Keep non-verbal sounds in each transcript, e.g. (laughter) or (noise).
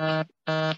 uh, uh.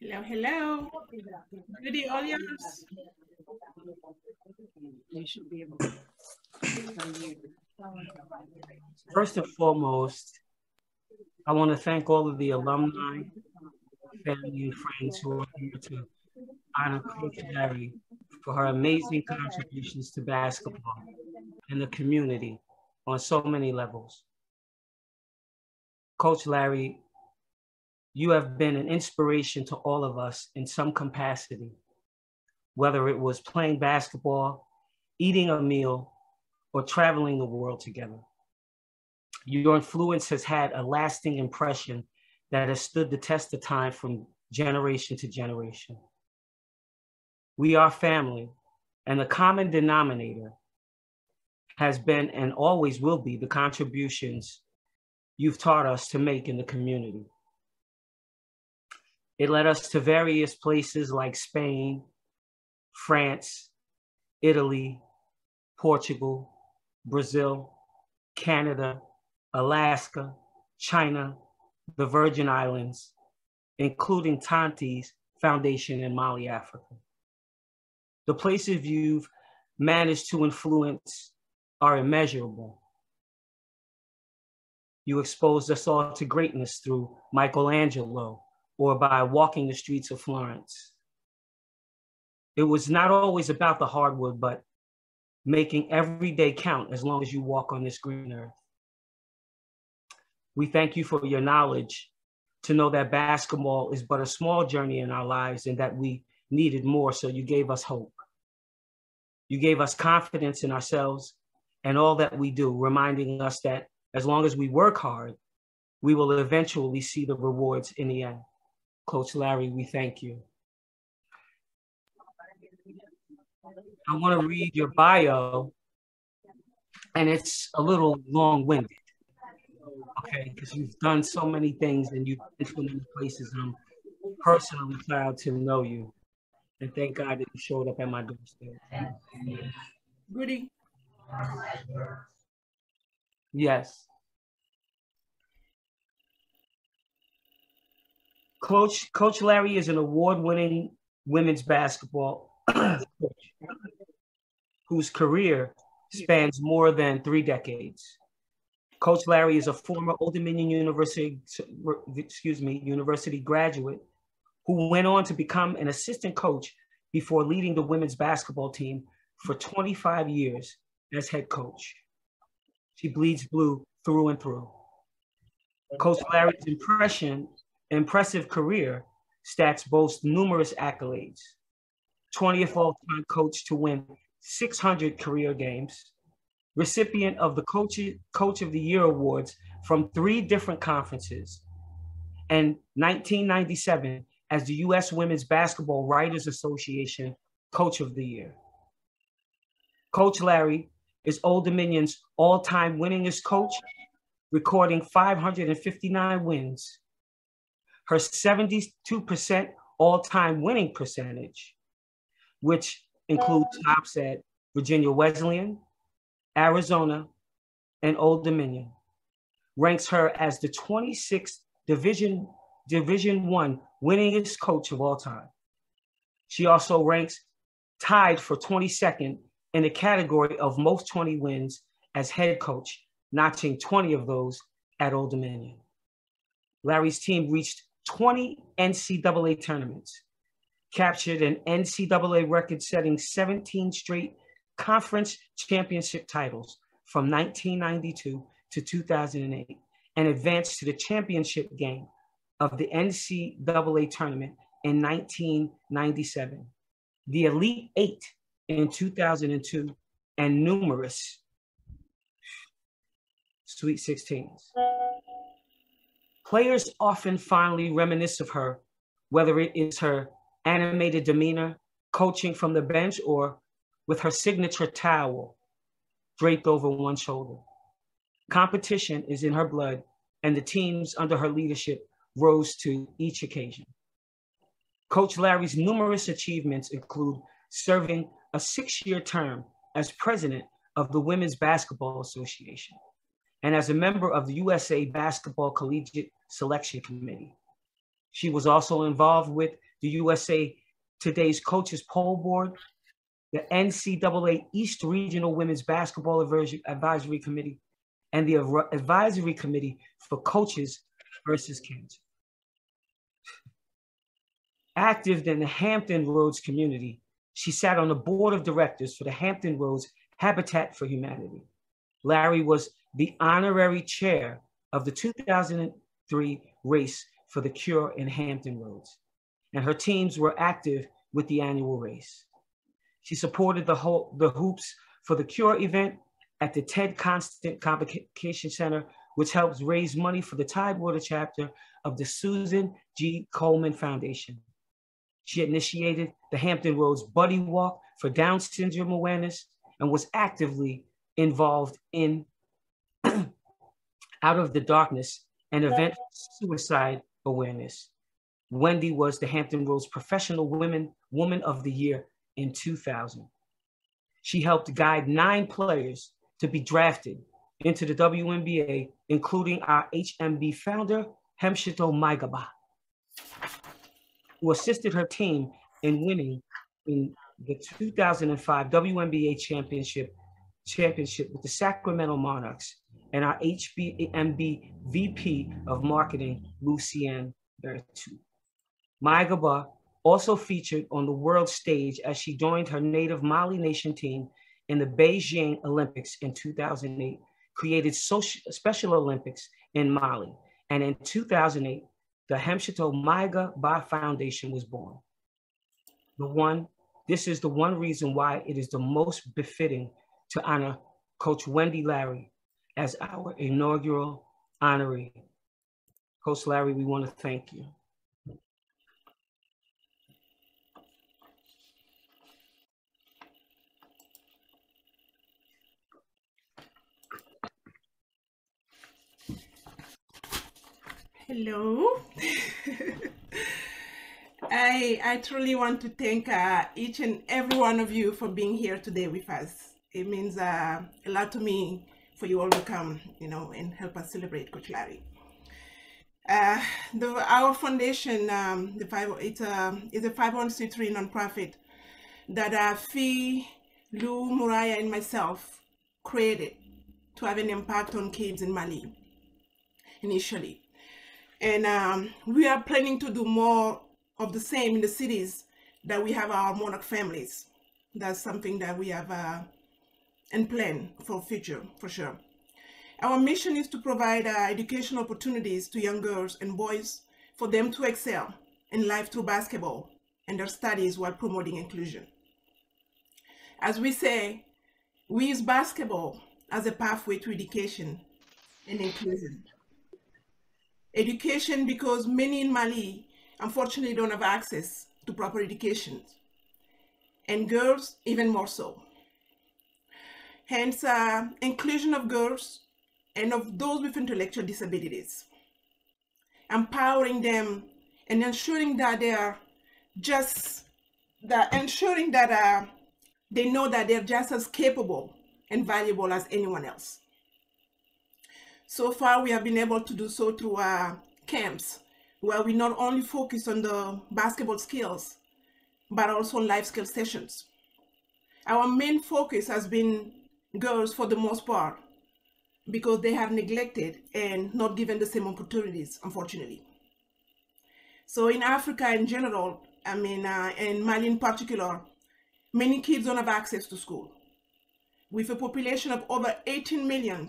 Hello, hello. Goody, all. You should be able to. First and foremost, I want to thank all of the alumni, family, and friends who are here to Coach Larry for her amazing contributions to basketball and the community on so many levels. Coach Larry, you have been an inspiration to all of us in some capacity, whether it was playing basketball, eating a meal, or traveling the world together. Your influence has had a lasting impression that has stood the test of time from generation to generation. We are family, and the common denominator has been and always will be the contributions you've taught us to make in the community. It led us to various places like Spain, France, Italy, Portugal, Brazil, Canada, Alaska, China, the Virgin Islands, including Tanti's Foundation in Mali, Africa. The places you've managed to influence are immeasurable. You exposed us all to greatness through Michelangelo or by walking the streets of Florence. It was not always about the hardwood, but making every day count as long as you walk on this green earth. We thank you for your knowledge to know that basketball is but a small journey in our lives and that we needed more, so you gave us hope. You gave us confidence in ourselves and all that we do, reminding us that as long as we work hard, we will eventually see the rewards in the end. Coach Larry, we thank you. I want to read your bio, and it's a little long winded. Okay, because you've done so many things and you've been to many places. And I'm personally proud to know you. And thank God that you showed up at my doorstep. Goody. Yes. Coach Coach Larry is an award-winning women's basketball (clears throat) coach whose career spans more than three decades. Coach Larry is a former Old Dominion University, excuse me, university graduate who went on to become an assistant coach before leading the women's basketball team for 25 years as head coach. She bleeds blue through and through. Coach Larry's impression, impressive career stats boast numerous accolades. 20th all-time coach to win 600 career games, recipient of the Coach, coach of the Year awards from three different conferences, and 1997 as the U.S. Women's Basketball Writers Association Coach of the Year. Coach Larry is Old Dominion's all-time winningest coach, recording 559 wins. Her 72% all-time winning percentage which includes stops at Virginia Wesleyan, Arizona, and Old Dominion, ranks her as the 26th Division Division One winningest coach of all time. She also ranks tied for 22nd in the category of most 20 wins as head coach, notching 20 of those at Old Dominion. Larry's team reached 20 NCAA tournaments, captured an NCAA record setting 17 straight conference championship titles from 1992 to 2008 and advanced to the championship game of the NCAA tournament in 1997, the Elite Eight in 2002, and numerous Sweet 16s. Players often fondly reminisce of her, whether it is her animated demeanor, coaching from the bench, or with her signature towel draped over one shoulder. Competition is in her blood, and the teams under her leadership rose to each occasion. Coach Larry's numerous achievements include serving a six-year term as president of the Women's Basketball Association and as a member of the USA Basketball Collegiate Selection Committee. She was also involved with the USA Today's Coaches Poll Board, the NCAA East Regional Women's Basketball Advisory Committee, and the Advisory Committee for Coaches versus Cancer. Active in the Hampton Roads community, she sat on the board of directors for the Hampton Roads Habitat for Humanity. Larry was the honorary chair of the 2003 race for the cure in Hampton Roads, and her teams were active with the annual race. She supported the, whole, the Hoops for the Cure event at the Ted Constant Convocation Center, which helps raise money for the Tidewater chapter of the Susan G. Komen Foundation. She initiated the Hampton Roads Buddy Walk for Down syndrome awareness and was actively involved in (clears throat) Out of the Darkness, an event for suicide awareness. Wendy was the Hampton Roads Professional Women Woman of the Year in 2000. She helped guide nine players to be drafted into the WNBA, including our HMB founder, Hamchetou Maiga-Ba, who assisted her team in winning in the 2005 WNBA championship championship with the Sacramento Monarchs and our HBMB VP of Marketing, Lucienne Berthieu. Maiga-Ba also featured on the world stage as she joined her native Mali Nation team in the Beijing Olympics in 2008, created social, Special Olympics in Mali. And in 2008, the Hamchetou Maiga-Ba Foundation was born. The one, this is the one reason why it is the most befitting to honor Coach Wendy Larry as our inaugural honoree. Coach Larry, we want to thank you. Hello. (laughs) I, I truly want to thank uh, each and every one of you for being here today with us. It means uh, a lot to me for you all to come, you know, and help us celebrate Coach Larry. Uh, the, our foundation, um, the five, it's a, it's a 501c3 nonprofit that uh, Fee, Lou, Muriah, and myself created to have an impact on kids in Mali initially. And um, we are planning to do more of the same in the cities that we have our monarch families. That's something that we have uh, and plan for future, for sure. Our mission is to provide uh, education opportunities to young girls and boys for them to excel in life through basketball and their studies while promoting inclusion. As we say, we use basketball as a pathway to education and inclusion. Education because many in Mali unfortunately don't have access to proper education, and girls even more so. Hence, uh, inclusion of girls and of those with intellectual disabilities, empowering them and ensuring that they are just that ensuring that uh, they know that they're just as capable and valuable as anyone else. So far, we have been able to do so through our camps, where we not only focus on the basketball skills, but also life skill sessions. Our main focus has been girls for the most part, because they have neglected and not given the same opportunities, unfortunately. So in Africa in general, I mean, uh, and Mali in particular, many kids don't have access to school. With a population of over 18 million,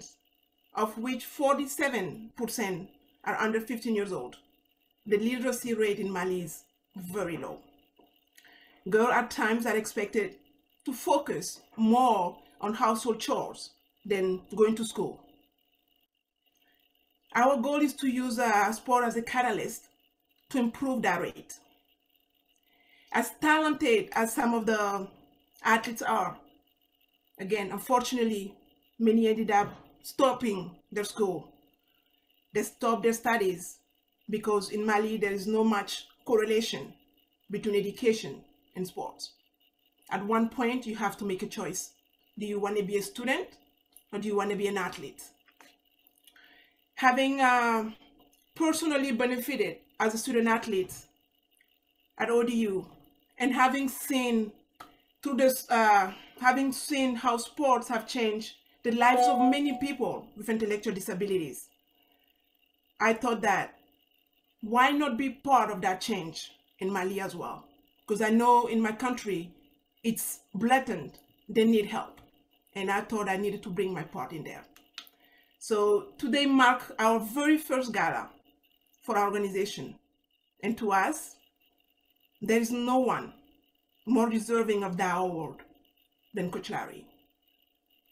of which 47% are under 15 years old. The literacy rate in Mali is very low. Girls at times are expected to focus more on household chores than going to school. Our goal is to use uh, sport as a catalyst to improve that rate. As talented as some of the athletes are, again, unfortunately, many ended up stopping their school. They stop their studies because in Mali there is no much correlation between education and sports. At one point, you have to make a choice. Do you want to be a student or do you want to be an athlete? Having uh, personally benefited as a student athlete at ODU and having seen through this, uh, having seen how sports have changed the lives of many people with intellectual disabilities, I thought that why not be part of that change in Mali as well? Because I know in my country, it's blatant, they need help. And I thought I needed to bring my part in there. So today mark our very first gala for our organization. And to us, there is no one more deserving of that award than Coach Larry.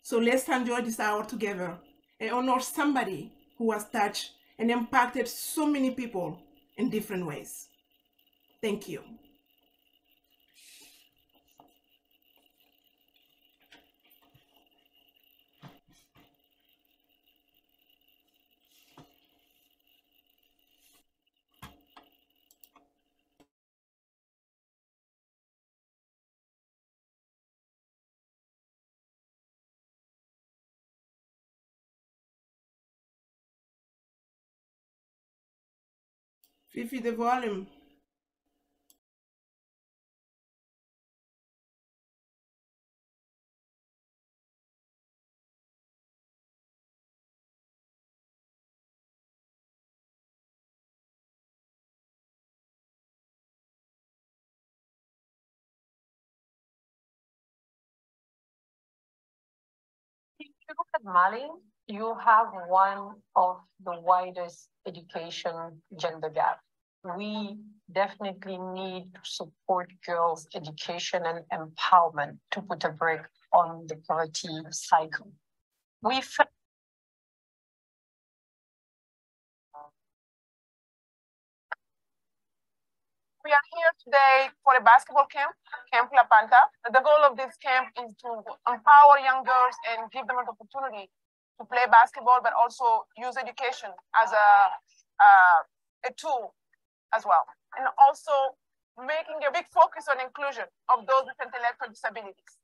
So let's enjoy this hour together and honor somebody who has touched and impacted so many people in different ways. Thank you. Fifi, the volume. If you have one of the widest education gender gap. We definitely need to support girls' education and empowerment to put a break on the poverty cycle. We We are here today for a basketball camp, Camp La Panta. The goal of this camp is to empower young girls and give them an opportunity to play basketball, but also use education as a, uh, a tool as well. And also making a big focus on inclusion of those with intellectual disabilities.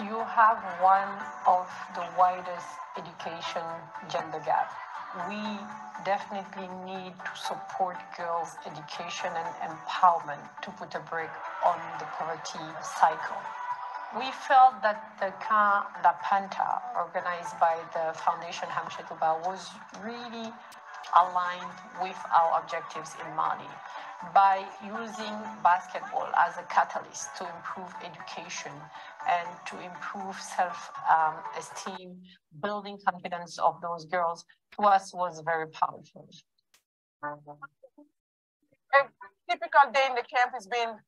You have one of the widest education gender gap. We definitely need to support girls' education and empowerment to put a break on the poverty cycle. We felt that the Camp La Panta, organized by the Foundation Hamshetouba, was really aligned with our objectives in Mali by using basketball as a catalyst to improve education and to improve self-esteem, building confidence of those girls, to us was very powerful. A typical day in the camp has been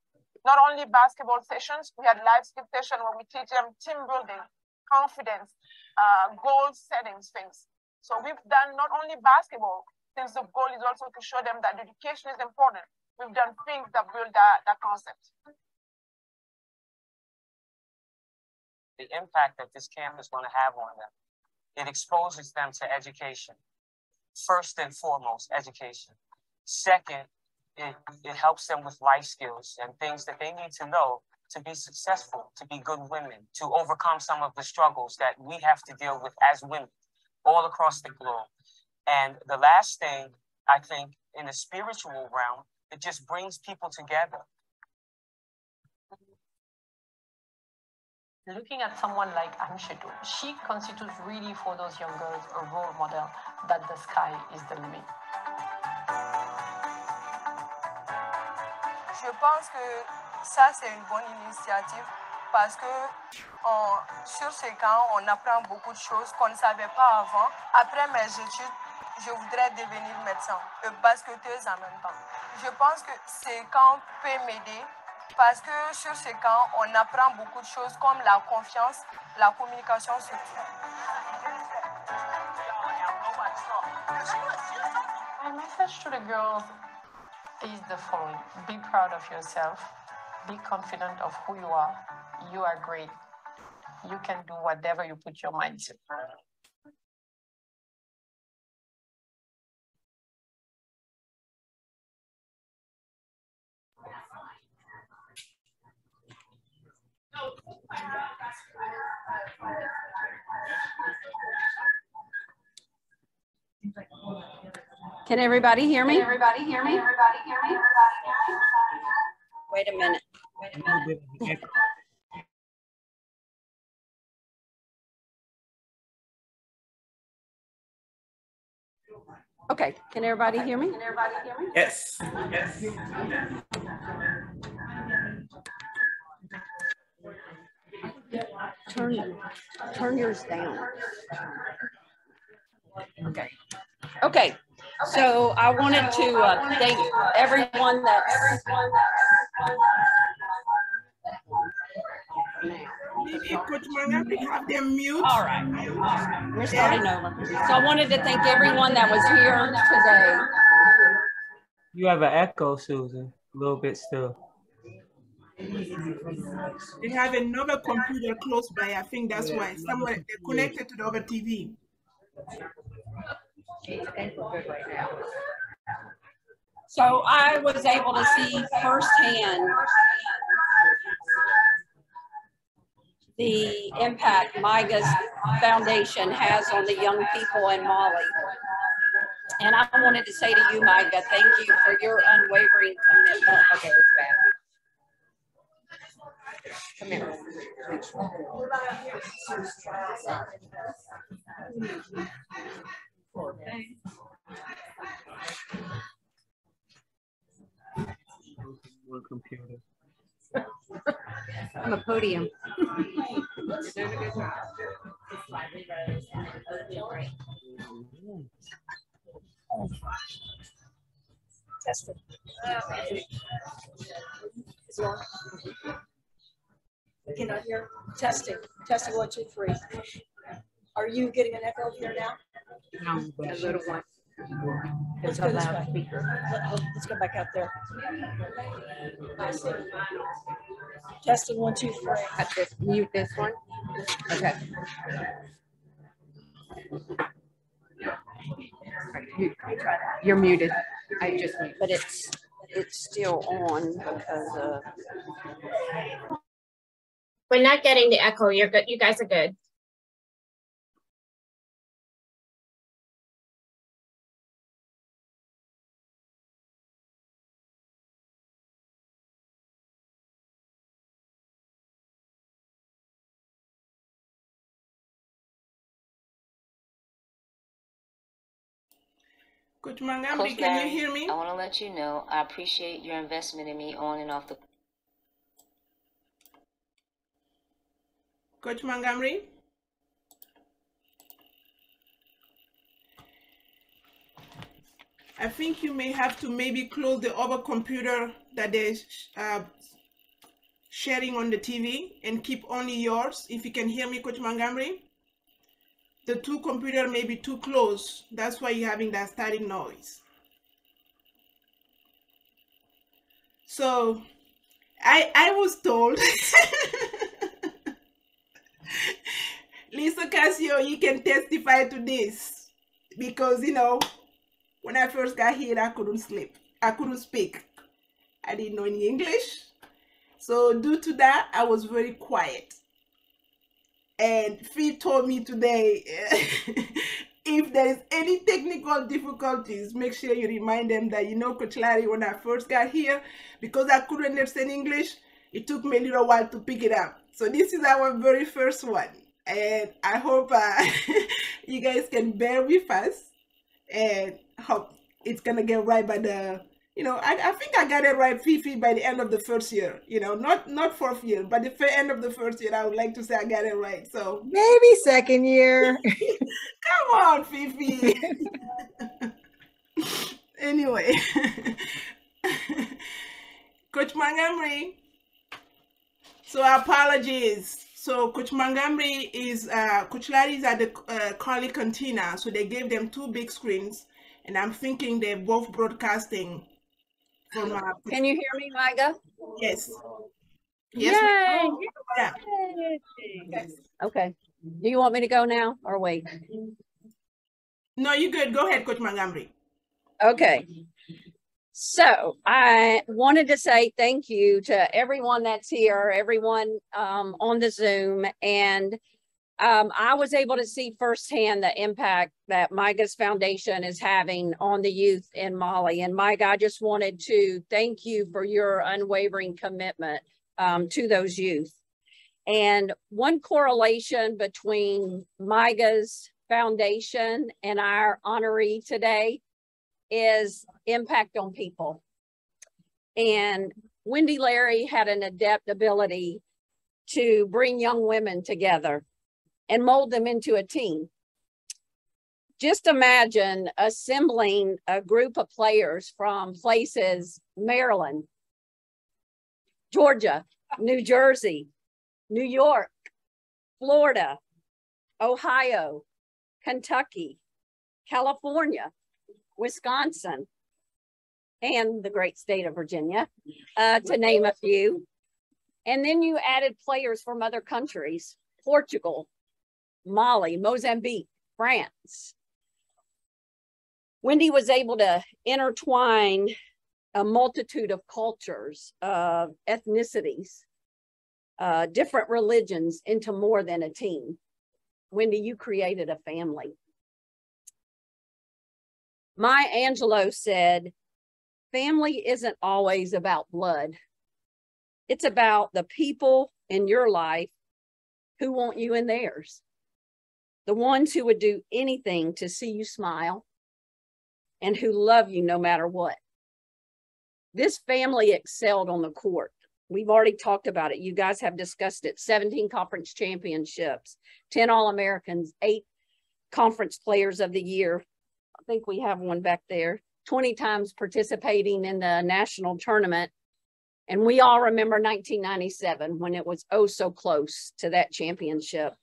not only basketball sessions, we had live skill session where we teach them team building, confidence, uh, goal settings things. So we've done not only basketball, since the goal is also to show them that education is important. We've done things that build that, that concept. the impact that this camp is going to have on them. It exposes them to education. First and foremost, education. Second, it, it helps them with life skills and things that they need to know to be successful, to be good women, to overcome some of the struggles that we have to deal with as women all across the globe. And the last thing, I think, in the spiritual realm, it just brings people together. looking at someone like Hamchetou, she constitutes really for those young girls a role model that the sky is the limit. Je pense que ça, c'est une bonne initiative parce que on, sur ces camps, on apprend beaucoup de choses qu'on ne savait pas avant. Après mes études, je voudrais devenir médecin et basketteuse en même temps. Je pense que ces camps peuvent m'aider parce que sur ces camps, on apprend beaucoup de choses comme la confiance, la communication surtout. My message to the girls is the following be proud of yourself, be confident of who you are. You are great. You can do whatever you put your mind to. Can everybody hear me? Everybody hear me? Everybody hear me? Wait a minute. A little bit of an echo. Okay, can everybody hear me? Can everybody hear me? Yes. Yes. Turn, turn yours down. Okay. Okay, so I wanted to uh, thank everyone that's. Maybe Coach have them mute. All right, we're starting over. So I wanted to thank everyone that was here today. You have an echo, Susan, a little bit still. They have another computer close by. I think that's why. Somewhere they're connected to the other TV. So I was able to see firsthand the impact Maiga's foundation has on the young people in Mali. And I wanted to say to you, Maiga, thank you for your unwavering commitment. Okay, it's bad. Come here. One computer. On the podium. Testing. Oh, Is he on? Cannot hear. Testing, testing, one, two, three. Are you getting an echo here now? No, A little one. Let's go this. Let- Let's go back out there. Testing, one, two, three. Just mute this one. Okay. You're muted. I just muted. But it's, it's still on because of. We're not getting the echo. You're good. You guys are good. Coach Mangambi, Coach can you hear me? I want to let you know I appreciate your investment in me on and off the Coach Montgomery? I think you may have to maybe close the other computer that they're uh, sharing on the TV and keep only yours. If you can hear me, Coach Montgomery. The two computer may be too close. That's why you're having that static noise. So I I was told (laughs) (laughs) Lisa Casio, you can testify to this because you know when I first got here, I couldn't sleep. I couldn't speak. I didn't know any English. So due to that, I was very quiet. And Fee told me today, (laughs) if there is any technical difficulties, make sure you remind them that, you know, Coach Larry, when I first got here, because I couldn't understand English, it took me a little while to pick it up. So this is our very first one. And I hope uh, (laughs) you guys can bear with us and hope it's gonna get right by the you know I, I think I got it right Fifi by the end of the first year you know not not fourth year but the end of the first year I would like to say I got it right so Maybe second year. (laughs) come on Fifi (laughs) anyway Coach Montgomery so apologies so Coach Montgomery is uh, Coach Larry is at the uh, Carly Cantina so they gave them two big screens and I'm thinking they're both broadcasting from. Uh, Can you hear me, Micah? Yes. Yes. Yay! Yeah. Yes. Okay. Do you want me to go now or wait? No, you good. Go ahead, Coach Montgomery. Okay. So I wanted to say thank you to everyone that's here, everyone um, on the Zoom. And um, I was able to see firsthand the impact that Maiga's foundation is having on the youth in Mali. And Maiga, I just wanted to thank you for your unwavering commitment um, to those youth. And one correlation between Maiga's foundation and our honoree today is impact on people. And Wendy Larry had an adept ability to bring young women together and mold them into a team. Just imagine assembling a group of players from places Maryland, Georgia, New Jersey, New York, Florida, Ohio, Kentucky, California, Wisconsin, and the great state of Virginia, uh, to name a few. And then you added players from other countries, Portugal, Mali, Mozambique, France. Wendy was able to intertwine a multitude of cultures, uh, ethnicities, uh, different religions into more than a team. Wendy, you created a family. Maya Angelou said, family isn't always about blood. It's about the people in your life who want you in theirs. The ones who would do anything to see you smile and who love you no matter what. This family excelled on the court. We've already talked about it. You guys have discussed it. 17 conference championships, 10 All Americans, eight conference players of the year. I think we have one back there. 20 times participating in the national tournament. And we all remember 1997 when it was oh so close to that championship.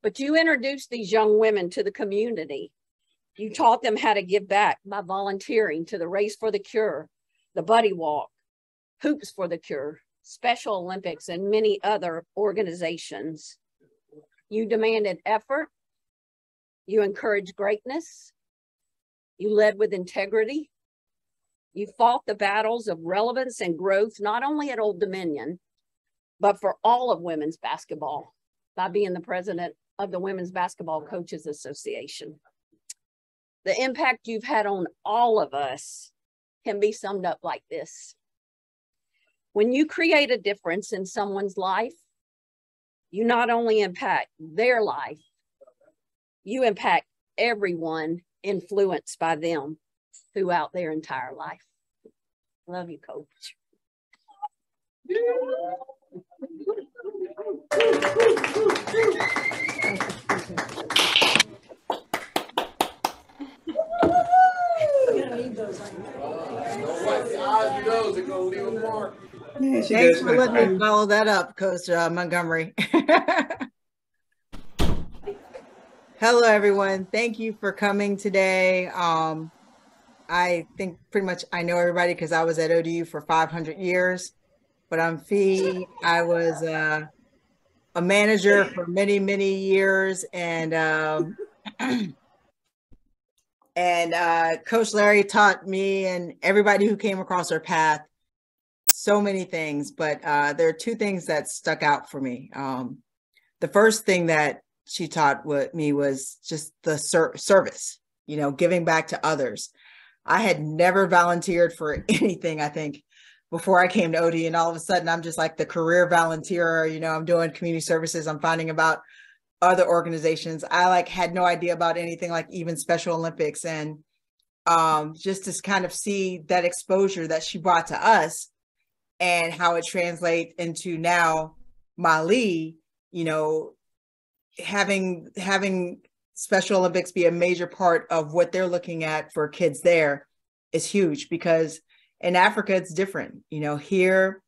But you introduced these young women to the community. You taught them how to give back by volunteering to the Race for the Cure, the Buddy Walk, Hoops for the Cure, Special Olympics, and many other organizations. You demanded effort. You encouraged greatness. You led with integrity. You fought the battles of relevance and growth, not only at Old Dominion, but for all of women's basketball by being the president of the Women's Basketball Coaches Association. The impact you've had on all of us can be summed up like this. When you create a difference in someone's life, you not only impact their life, you impact everyone influenced by them throughout their entire life. Love you, coach. Thanks for letting me follow that up, Coach uh, Montgomery. (laughs) Hello, everyone. Thank you for coming today. Um, I think pretty much I know everybody because I was at ODU for 500 years, but I'm Fee. I was uh, a manager for many, many years, and um, (clears throat) and uh, Coach Larry taught me and everybody who came across our path so many things. But uh, there are two things that stuck out for me. Um, the first thing that she taught what me was just the ser- service, you know, giving back to others. I had never volunteered for (laughs) anything, I think, before I came to OD. And all of a sudden, I'm just like the career volunteer, you know, I'm doing community services, I'm finding about other organizations. I like had no idea about anything like even Special Olympics. And um, just to kind of see that exposure that she brought to us and how it translates into now Mali, you know, having having Special Olympics be a major part of what they're looking at for kids there is huge because in Africa it's different. You know, here,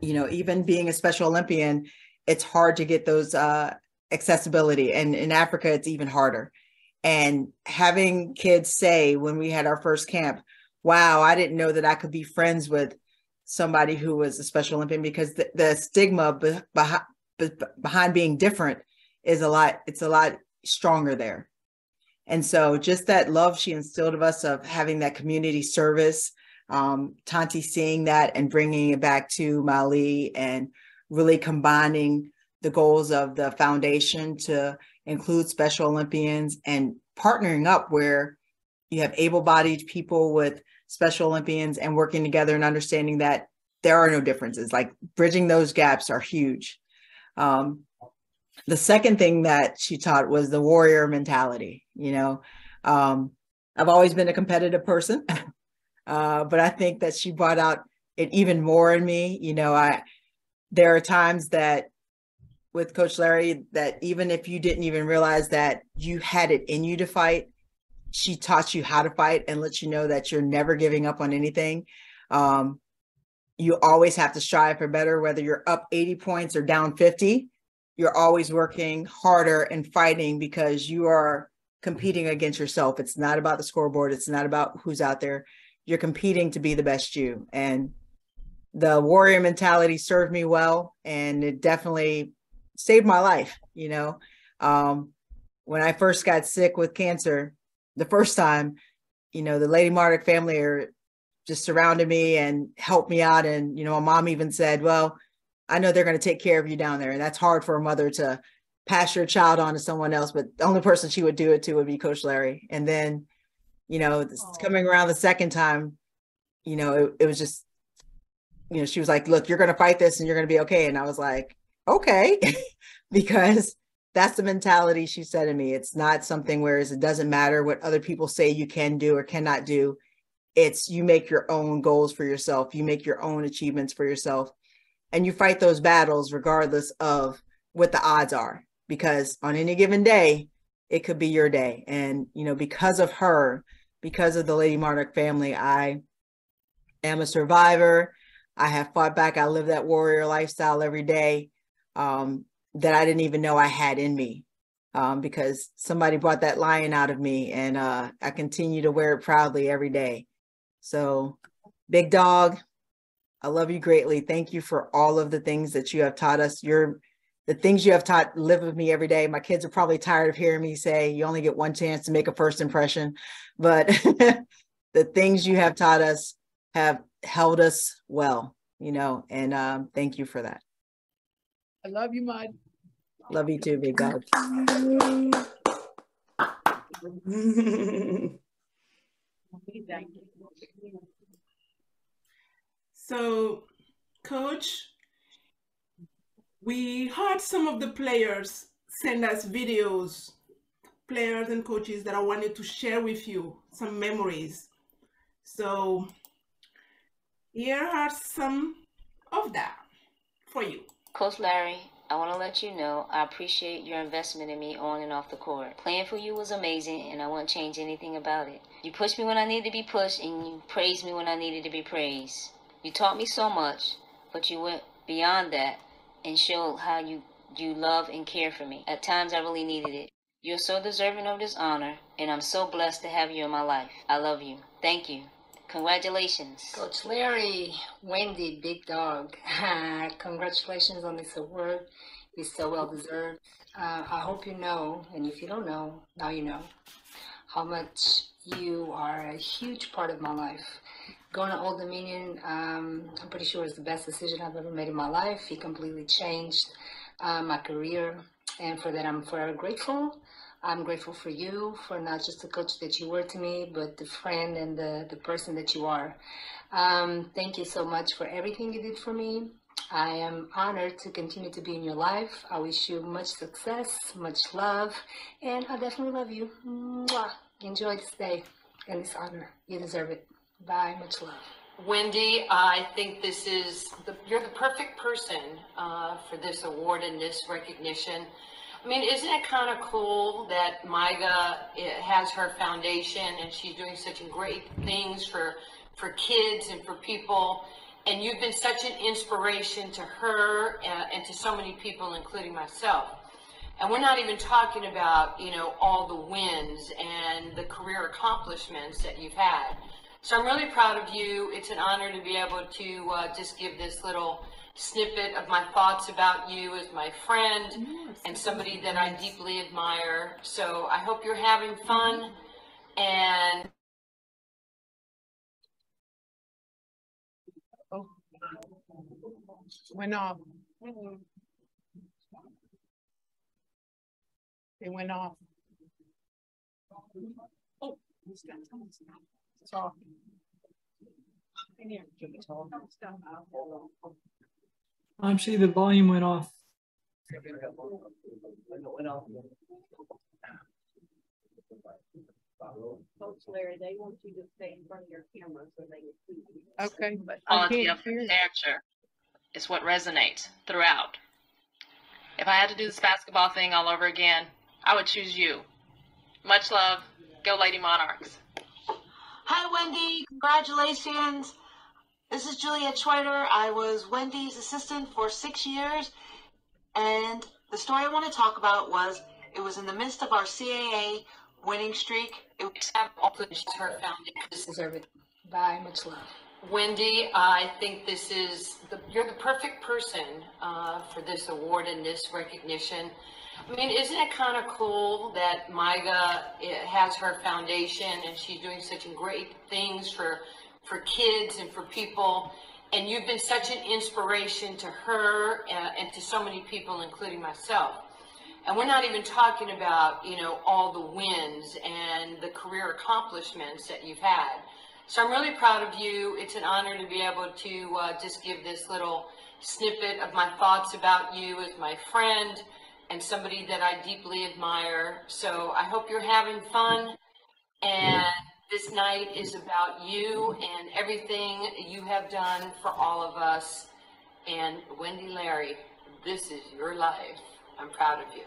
you know, even being a Special Olympian, it's hard to get those uh, accessibility, and in Africa it's even harder. And having kids say when we had our first camp, wow, I didn't know that I could be friends with somebody who was a Special Olympian because the, the stigma be, behind, behind being different is a lot, it's a lot stronger there. And so just that love she instilled of us of having that community service, um, Tanti seeing that and bringing it back to Mali and really combining the goals of the foundation to include Special Olympians and partnering up where you have able-bodied people with Special Olympians and working together and understanding that there are no differences. Like bridging those gaps are huge. Um, the second thing that she taught was the warrior mentality. You know, um, I've always been a competitive person, (laughs) uh, but I think that she brought out it even more in me. You know, I there are times that with Coach Larry that even if you didn't even realize that you had it in you to fight, she taught you how to fight and let you know that you're never giving up on anything. Um, you always have to strive for better, whether you're up 80 points or down 50 you're always working harder and fighting because you are competing against yourself. It's not about the scoreboard. It's not about who's out there. You're competing to be the best you. And the warrior mentality served me well and it definitely saved my life. You know, um, when I first got sick with cancer, the first time, you know, the Lady Monarch family are just surrounded me and helped me out. And, you know, my mom even said, well, I know they're going to take care of you down there. And that's hard for a mother to pass your child on to someone else, but the only person she would do it to would be Coach Larry. And then, you know, coming around the second time, you know, it, it was just, you know, she was like, look, you're going to fight this and you're going to be okay. And I was like, okay, (laughs) because that's the mentality she said to me. It's not something where it doesn't matter what other people say you can do or cannot do. It's you make your own goals for yourself. You make your own achievements for yourself and you fight those battles regardless of what the odds are because on any given day it could be your day. And you know because of her because of the Lady Monarch family i am a survivor. I have fought back. I live that warrior lifestyle every day um, that i didn't even know i had in me um, because somebody brought that lion out of me and uh, i continue to wear it proudly every day. So big dog I love you greatly. Thank you for all of the things that you have taught us. You're the things you have taught live with me every day. My kids are probably tired of hearing me say you only get one chance to make a first impression, but (laughs) the things you have taught us have held us well, you know, and um, thank you for that. I love you, Mud. Love you too, big dog. (laughs) So, coach, we heard some of the players send us videos, players and coaches that I wanted to share with you some memories. So, here are some of that for you. Coach Larry, I want to let you know I appreciate your investment in me on and off the court. Playing for you was amazing, and I won't change anything about it. You pushed me when I needed to be pushed, and you praised me when I needed to be praised. You taught me so much, but you went beyond that and showed how you, you love and care for me. At times I really needed it. You're so deserving of this honor, and I'm so blessed to have you in my life. I love you. Thank you. Congratulations. Coach Larry, Wendy, big dog. (laughs) Congratulations on this award. It's so well deserved. Uh, I hope you know, and if you don't know, now you know, how much you are a huge part of my life going to Old Dominion, um, I'm pretty sure it's the best decision I've ever made in my life. He completely changed uh, my career, and for that, I'm forever grateful. I'm grateful for you, for not just the coach that you were to me, but the friend and the, the person that you are. Um, thank you so much for everything you did for me. I am honored to continue to be in your life. I wish you much success, much love, and I definitely love you. Mwah. Enjoy this day and this honor. You deserve it. Bye. Much love. Wendy, I think this is the, you're the perfect person uh, for this award and this recognition. I mean, isn't it kind of cool that Maiga has her foundation and she's doing such great things for for kids and for people, and you've been such an inspiration to her and, uh, and to so many people, including myself. And we're not even talking about, you know, all the wins and the career accomplishments that you've had. So I'm really proud of you. It's an honor to be able to uh, just give this little snippet of my thoughts about you as my friend and somebody that I deeply admire. So I hope you're having fun and Oh. Went off. It went off. Oh, he's got tons now. It's off. In here. I'm see the volume went off. Coach Larry, they want you to stay in front of your camera so they can see you. Okay, but I quality can't of hear. your character is what resonates throughout. If I had to do this basketball thing all over again, I would choose you. Much love. Go Lady Monarchs. Hi, Wendy. Congratulations. This is Juliet Schweider. I was Wendy's assistant for six years. And the story I want to talk about was it was in the midst of our CAA winning streak. It was her foundation. Deserve it. Bye. Much love. Wendy, I think this is the, you're the perfect person uh, for this award and this recognition. I mean, isn't it kind of cool that Maiga eh, has her foundation and she's doing such great things for for kids and for people, and you've been such an inspiration to her uh, and to so many people, including myself. And we're not even talking about, you know, all the wins and the career accomplishments that you've had. So I'm really proud of you. It's an honor to be able to uh, just give this little snippet of my thoughts about you as my friend and somebody that I deeply admire. So I hope you're having fun. And this night is about you and everything you have done for all of us. And Wendy Larry, this is your life. I'm proud of you.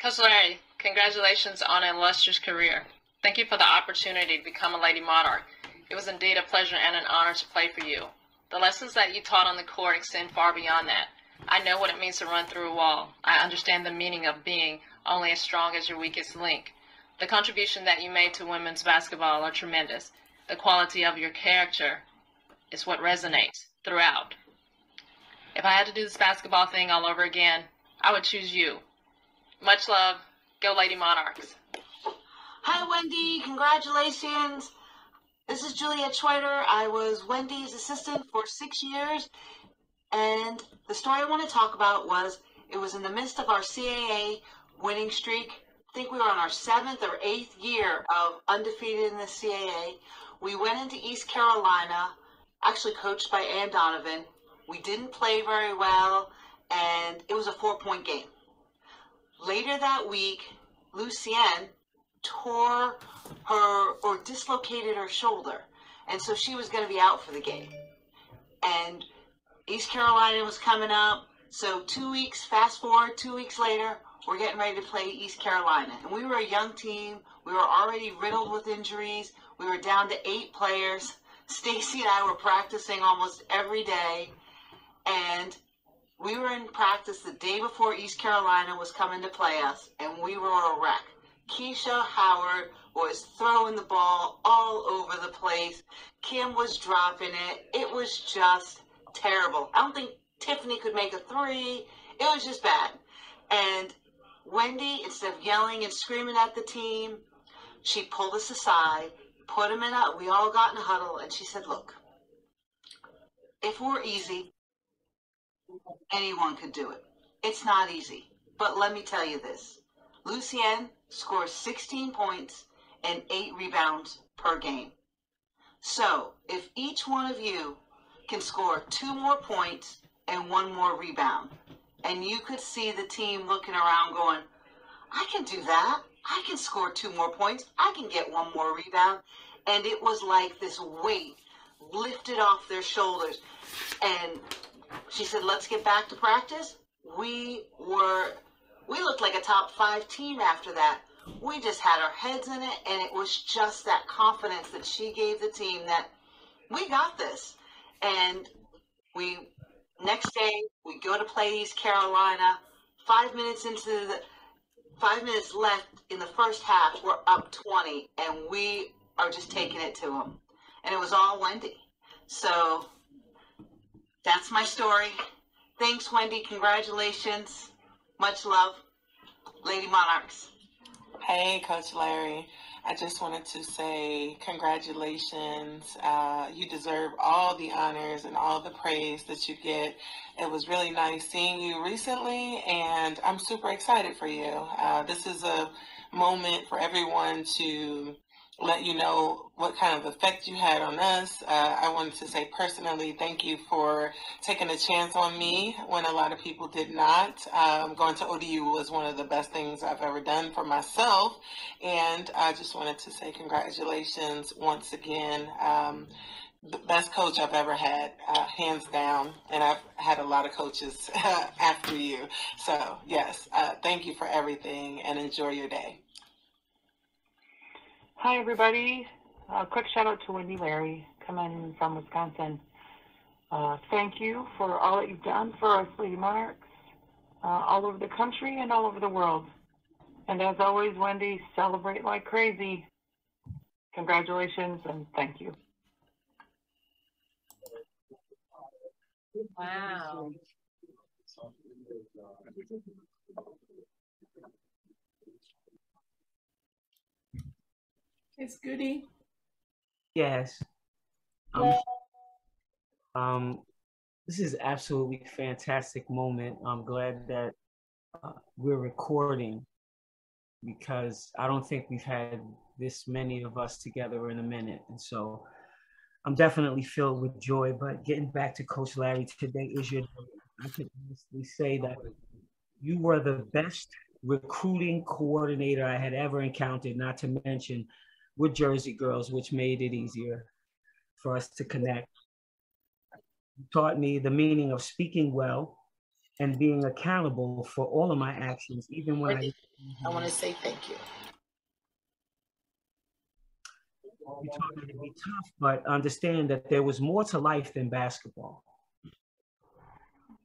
Coach Larry, congratulations on an illustrious career. Thank you for the opportunity to become a Lady Monarch. It was indeed a pleasure and an honor to play for you. The lessons that you taught on the court extend far beyond that. I know what it means to run through a wall. I understand the meaning of being only as strong as your weakest link. The contribution that you made to women's basketball are tremendous. The quality of your character is what resonates throughout. If I had to do this basketball thing all over again, I would choose you. Much love. Go Lady Monarchs. Hi, Wendy. Congratulations. This is Juliet Schweider. I was Wendy's assistant for six years. And the story I want to talk about was it was in the midst of our CAA winning streak. I think we were on our seventh or eighth year of undefeated in the CAA. We went into East Carolina, actually coached by Anne Donovan. We didn't play very well, and it was a four point game. Later that week, Lucienne tore her or dislocated her shoulder, and so she was going to be out for the game. And East Carolina was coming up, so two weeks, fast forward, two weeks later, we're getting ready to play East Carolina. And we were a young team. We were already riddled with injuries. We were down to eight players. (laughs) Stacy and I were practicing almost every day. And we were in practice the day before East Carolina was coming to play us, and we were a wreck. Keisha Howard was throwing the ball all over the place. Kim was dropping it. It was just terrible. I don't think Tiffany could make a three. It was just bad. And Wendy, instead of yelling and screaming at the team, she pulled us aside, put them in a, we all got in a huddle, and she said, look, if we're easy, anyone could do it. It's not easy. But let me tell you this. Lucienne scores 16 points and 8 rebounds per game. So, if each one of you can score two more points and one more rebound, and you could see the team looking around going, I can do that. I can score two more points. I can get one more rebound. And it was like this weight lifted off their shoulders. And she said, let's get back to practice. We were, we looked like a top five team after that. We just had our heads in it, and it was just that confidence that she gave the team that we got this. And we Next day, we go to play East Carolina. Five minutes into the five minutes left in the first half, we're up 20, and we are just taking it to them. And it was all Wendy. So that's my story. Thanks, Wendy. Congratulations. Much love. Lady Monarchs. Hey, Coach Larry. I just wanted to say congratulations. Uh, you deserve all the honors and all the praise that you get. It was really nice seeing you recently, and I'm super excited for you. Uh, this is a moment for everyone to let you know what kind of effect you had on us. Uh, I wanted to say personally, thank you for taking a chance on me when a lot of people did not. Um, going to ODU was one of the best things I've ever done for myself. And I just wanted to say congratulations once again. Um, the best coach I've ever had, uh, hands down. And I've had a lot of coaches (laughs) after you. So, yes, uh, thank you for everything and enjoy your day. Hi, everybody. A quick shout out to Wendy Larry, coming from Wisconsin. Uh, thank you for all that you've done for us, Lady Monarchs, uh, all over the country and all over the world. And as always, Wendy, celebrate like crazy. Congratulations and thank you. Wow. It's goody. Yes. Um, um, this is absolutely fantastic moment. I'm glad that uh, we're recording because I don't think we've had this many of us together in a minute. And so I'm definitely filled with joy. But getting back to Coach Larry, today is your day. I can honestly say that you were the best recruiting coordinator I had ever encountered, not to mention with Jersey girls, which made it easier for us to connect. You taught me the meaning of speaking well and being accountable for all of my actions, even when I. I want to say thank you. You taught me to be tough, but understand that there was more to life than basketball.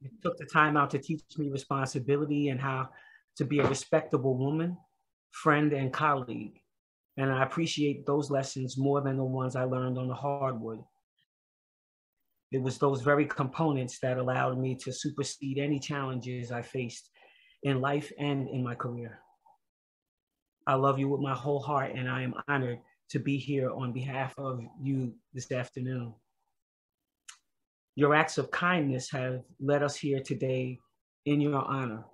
You took the time out to teach me responsibility and how to be a respectable woman, friend, and colleague. And I appreciate those lessons more than the ones I learned on the hardwood. It was those very components that allowed me to supersede any challenges I faced in life and in my career. I love you with my whole heart, and I am honored to be here on behalf of you this afternoon. Your acts of kindness have led us here today in your honor.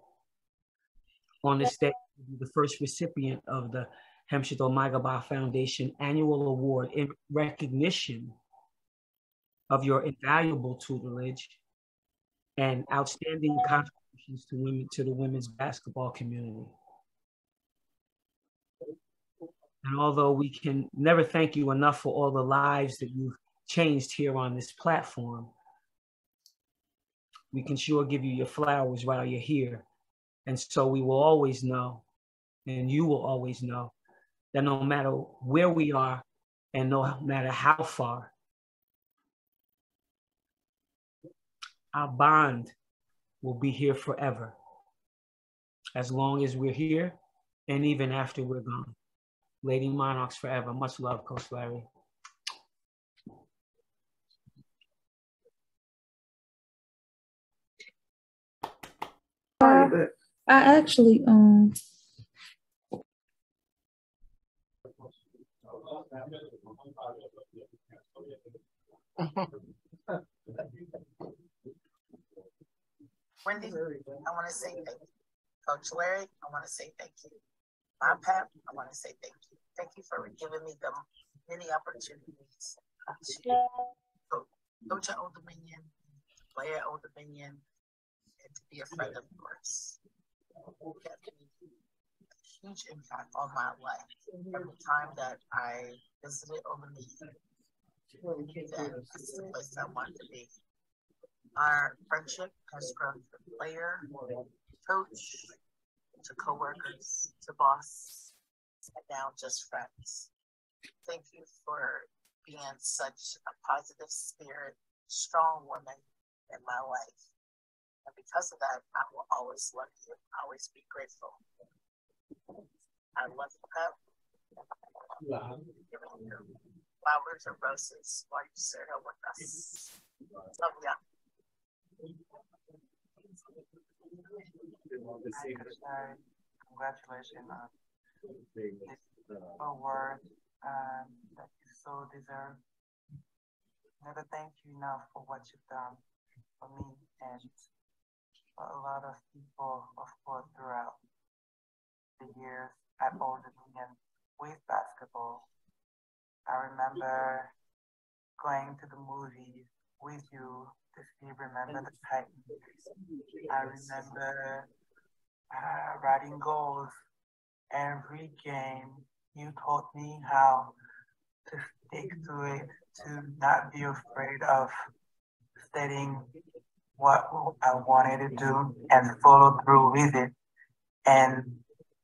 On this day, the first recipient of the Hamchetou Maiga-Ba Foundation Annual Award in recognition of your invaluable tutelage and outstanding contributions to women to the women's basketball community. And although we can never thank you enough for all the lives that you've changed here on this platform, we can sure give you your flowers while you're here. And so we will always know, and you will always know, that no matter where we are and no matter how far, our bond will be here forever. As long as we're here and even after we're gone. Lady Monarchs forever. Much love, Coach Larry. I actually um Wendy, I want to say thank you. Coach Larry, I want to say thank you. My Pep, I want to say thank you. Thank you for giving me the many opportunities to coach at Old Dominion, play at Old Dominion, and to be a friend of yours huge impact on my life from the time that I visited Olamide. That this is the place I want to be. Our friendship has grown from player, coach, to coworkers, to boss, and now just friends. Thank you for being such a positive spirit, strong woman, in my life. And because of that, I will always love you, always be grateful. I love you, Pep. Flowers or roses while you sit here with us. Love ya. Congratulations on this award um, that you so deserve. Never thank you enough for what you've done for me and for a lot of people, of course, throughout the years at Old Dominion with basketball. I remember going to the movies with you to see Remember the Titans. I remember uh, writing goals every game. You taught me how to stick to it, to not be afraid of stating what I wanted to do and follow through with it and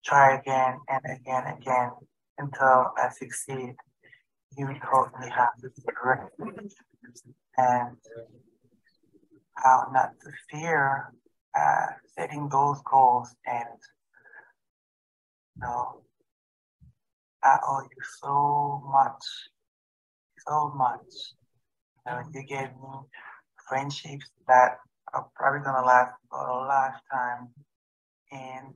try again and again and again until I succeed. You me how to be and how not to fear uh, setting those goals and you know, I owe you so much, so much. You know, you gave me friendships that are probably gonna last for a lifetime, and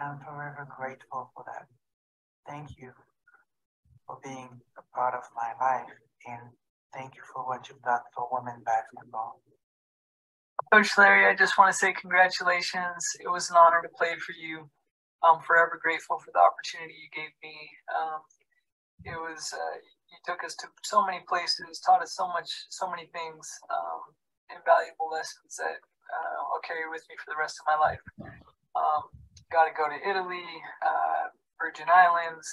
I'm forever grateful for that. Thank you for being a part of my life, and thank you for what you've done for women basketball. Coach Larry, I just want to say congratulations. It was an honor to play for you. I'm forever grateful for the opportunity you gave me. Um, it was uh, you took us to so many places, taught us so much, so many things, um, invaluable lessons that uh, I'll carry with me for the rest of my life. Um, got to go to Italy, uh, Virgin Islands,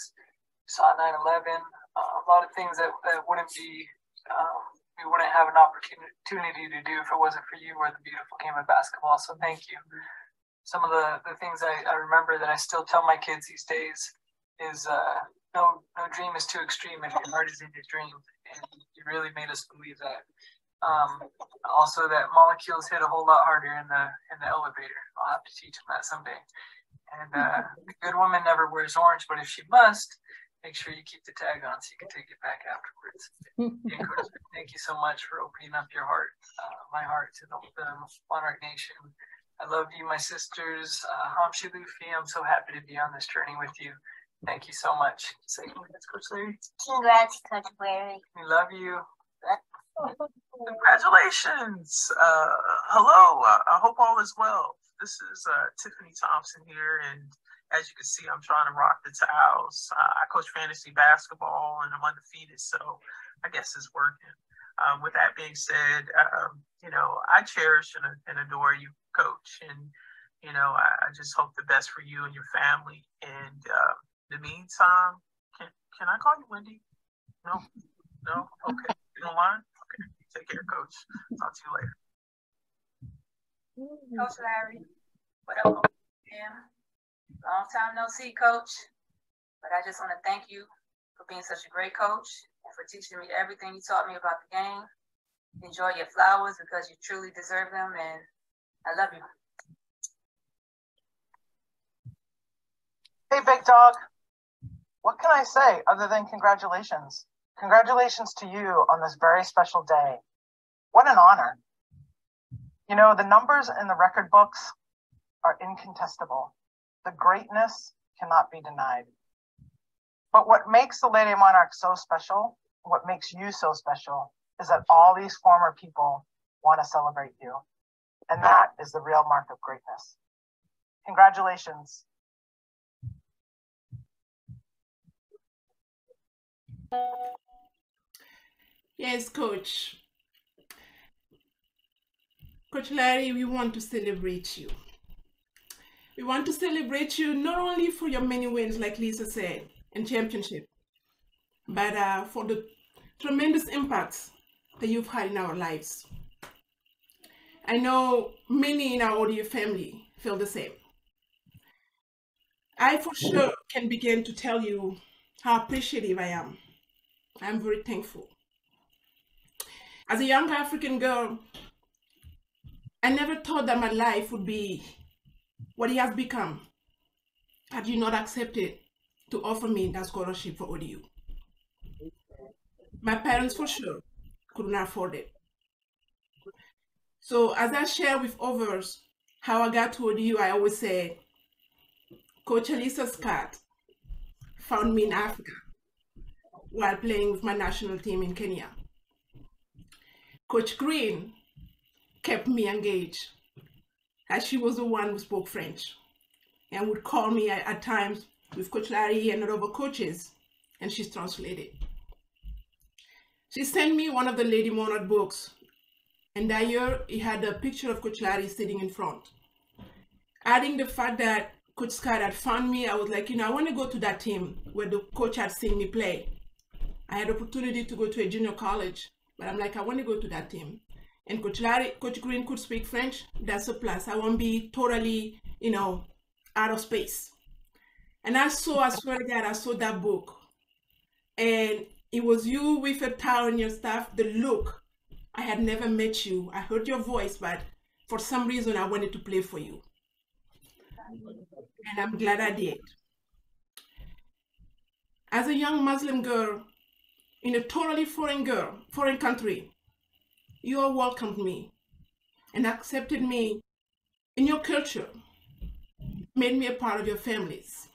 saw 9/11, uh, a lot of things that, that wouldn't be um, we wouldn't have an opportunity to do if it wasn't for you or the beautiful game of basketball. So thank you. Some of the, the things I, I remember that I still tell my kids these days is uh, no no dream is too extreme if your heart is in your dream. And you really made us believe that. Um, also, that molecules hit a whole lot harder in the in the elevator. I'll have to teach them that someday. And uh, a good woman never wears orange, but if she must, make sure you keep the tag on so you can take it back afterwards. (laughs) thank you so much for opening up your heart, uh, my heart to the, the, Monarch Nation. I love you, my sisters. Uh, Hamshi Luffy, I'm so happy to be on this journey with you. Thank you so much. Say congrats, Coach Larry. Congrats, Coach Larry. We love you. (laughs) Congratulations. Uh, hello. Uh, I hope all is well. This is uh, Tiffany Thompson here, and as you can see, I'm trying to rock the towels. Uh, I coach fantasy basketball and I'm undefeated, so I guess it's working. Um, with that being said, um, you know, I cherish and, and, adore you, coach. And, you know, I, I, just hope the best for you and your family. And uh, in the meantime, can, can I call you Wendy? No? No? Okay. You don't mind? Okay. Take care, coach. Talk to you later. Coach Larry, what up? Yeah. Long time no see, coach. But I just want to thank you for being such a great coach and for teaching me everything you taught me about the game. Enjoy your flowers because you truly deserve them, and I love you. Hey, big dog. What can I say other than congratulations? Congratulations to you on this very special day. What an honor. You know, the numbers in the record books are incontestable. The greatness cannot be denied. But what makes the Lady Monarch so special, what makes you so special, is that all these former people want to celebrate you. And that is the real mark of greatness. Congratulations. Yes, Coach. Coach Larry, we want to celebrate you. We want to celebrate you not only for your many wins, like Lisa said, in championship, but uh, for the tremendous impacts that you've had in our lives. I know many in our ODU family feel the same. I for sure can begin to tell you how appreciative I am. I'm very thankful. As a young African girl, I never thought that my life would be what it has become had you not accepted to offer me that scholarship for ODU. My parents, for sure, could not afford it. So as I share with others how I got to ODU, I always say, Coach Elisa Scott found me in Africa while playing with my national team in Kenya. Coach Green kept me engaged as she was the one who spoke French and would call me at, at times with Coach Larry and other coaches, and she's translated. She sent me one of the Lady Monarch books, and that year it had a picture of Coach Larry sitting in front. Adding the fact that Coach Scott had found me, I was like, you know, I want to go to that team where the coach had seen me play. I had opportunity to go to a junior college, but I'm like, I want to go to that team. And Coach Larry, Coach Green could speak French. That's a plus. I won't be totally, you know, out of space. And I saw, I swear to God, I saw that book. And it was you with a towel and your stuff, the look. I had never met you. I heard your voice, but for some reason I wanted to play for you. And I'm glad I did. As a young Muslim girl in a totally foreign girl, foreign country, you all welcomed me and accepted me in your culture, made me a part of your families.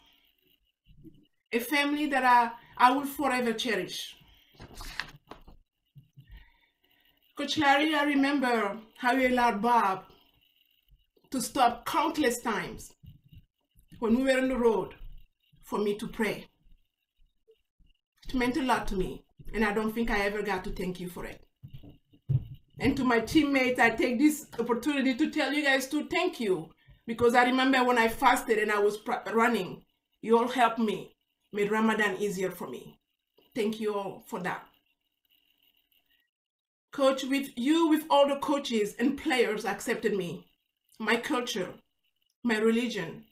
A family that I, I will forever cherish. Coach Larry, I remember how you allowed Bob to stop countless times when we were on the road for me to pray. It meant a lot to me, and I don't think I ever got to thank you for it. And to my teammates, I take this opportunity to tell you guys to thank you because I remember when I fasted and I was running, you all helped me, made Ramadan easier for me. Thank you all for that. Coach, with you, with all the coaches and players accepted me, my culture, my religion,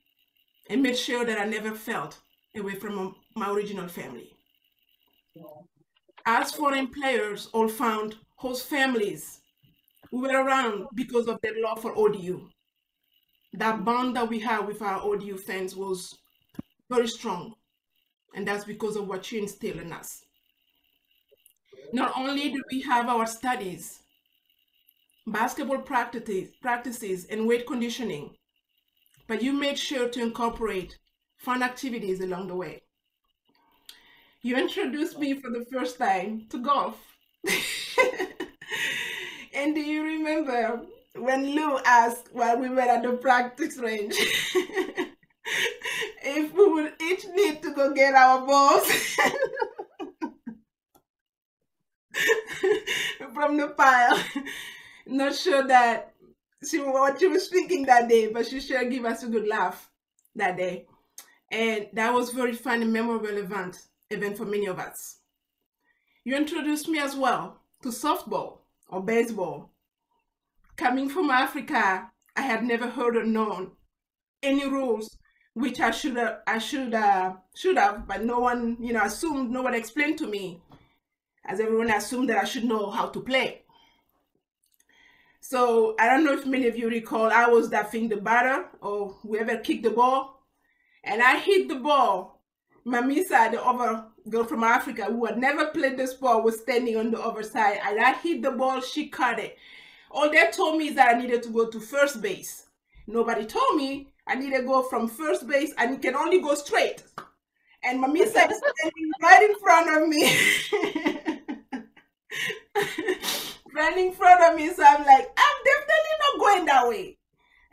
and made sure that I never felt away from my original family. As foreign players all found host families who were around because of their love for ODU. That bond that we have with our ODU fans was very strong, and that's because of what you instilled in us. Not only do we have our studies, basketball practices, practices and weight conditioning, but you made sure to incorporate fun activities along the way. You introduced me for the first time to golf. (laughs) and do you remember when Lou asked while we were at the practice range (laughs) if we would each need to go get our balls (laughs) from the pile? Not sure that she what she was thinking that day, but she sure gave us a good laugh that day. And that was very fun and memorable event, event for many of us. You introduced me as well to softball or baseball. Coming from Africa, I had never heard or known any rules which I should have I should uh, should have, but no one, you know, assumed no one explained to me, as everyone assumed that I should know how to play. So I don't know if many of you recall, I was that thing the batter or whoever kicked the ball, and I hit the ball. Mamisa, the other girl from Africa who had never played the sport, was standing on the other side, and I hit the ball. She caught it. All they told me is that I needed to go to first base. Nobody told me I needed to go from first base, and you can only go straight. And Mamisa is standing right in front of me. (laughs) right in front of me. So I'm like, I'm definitely not going that way.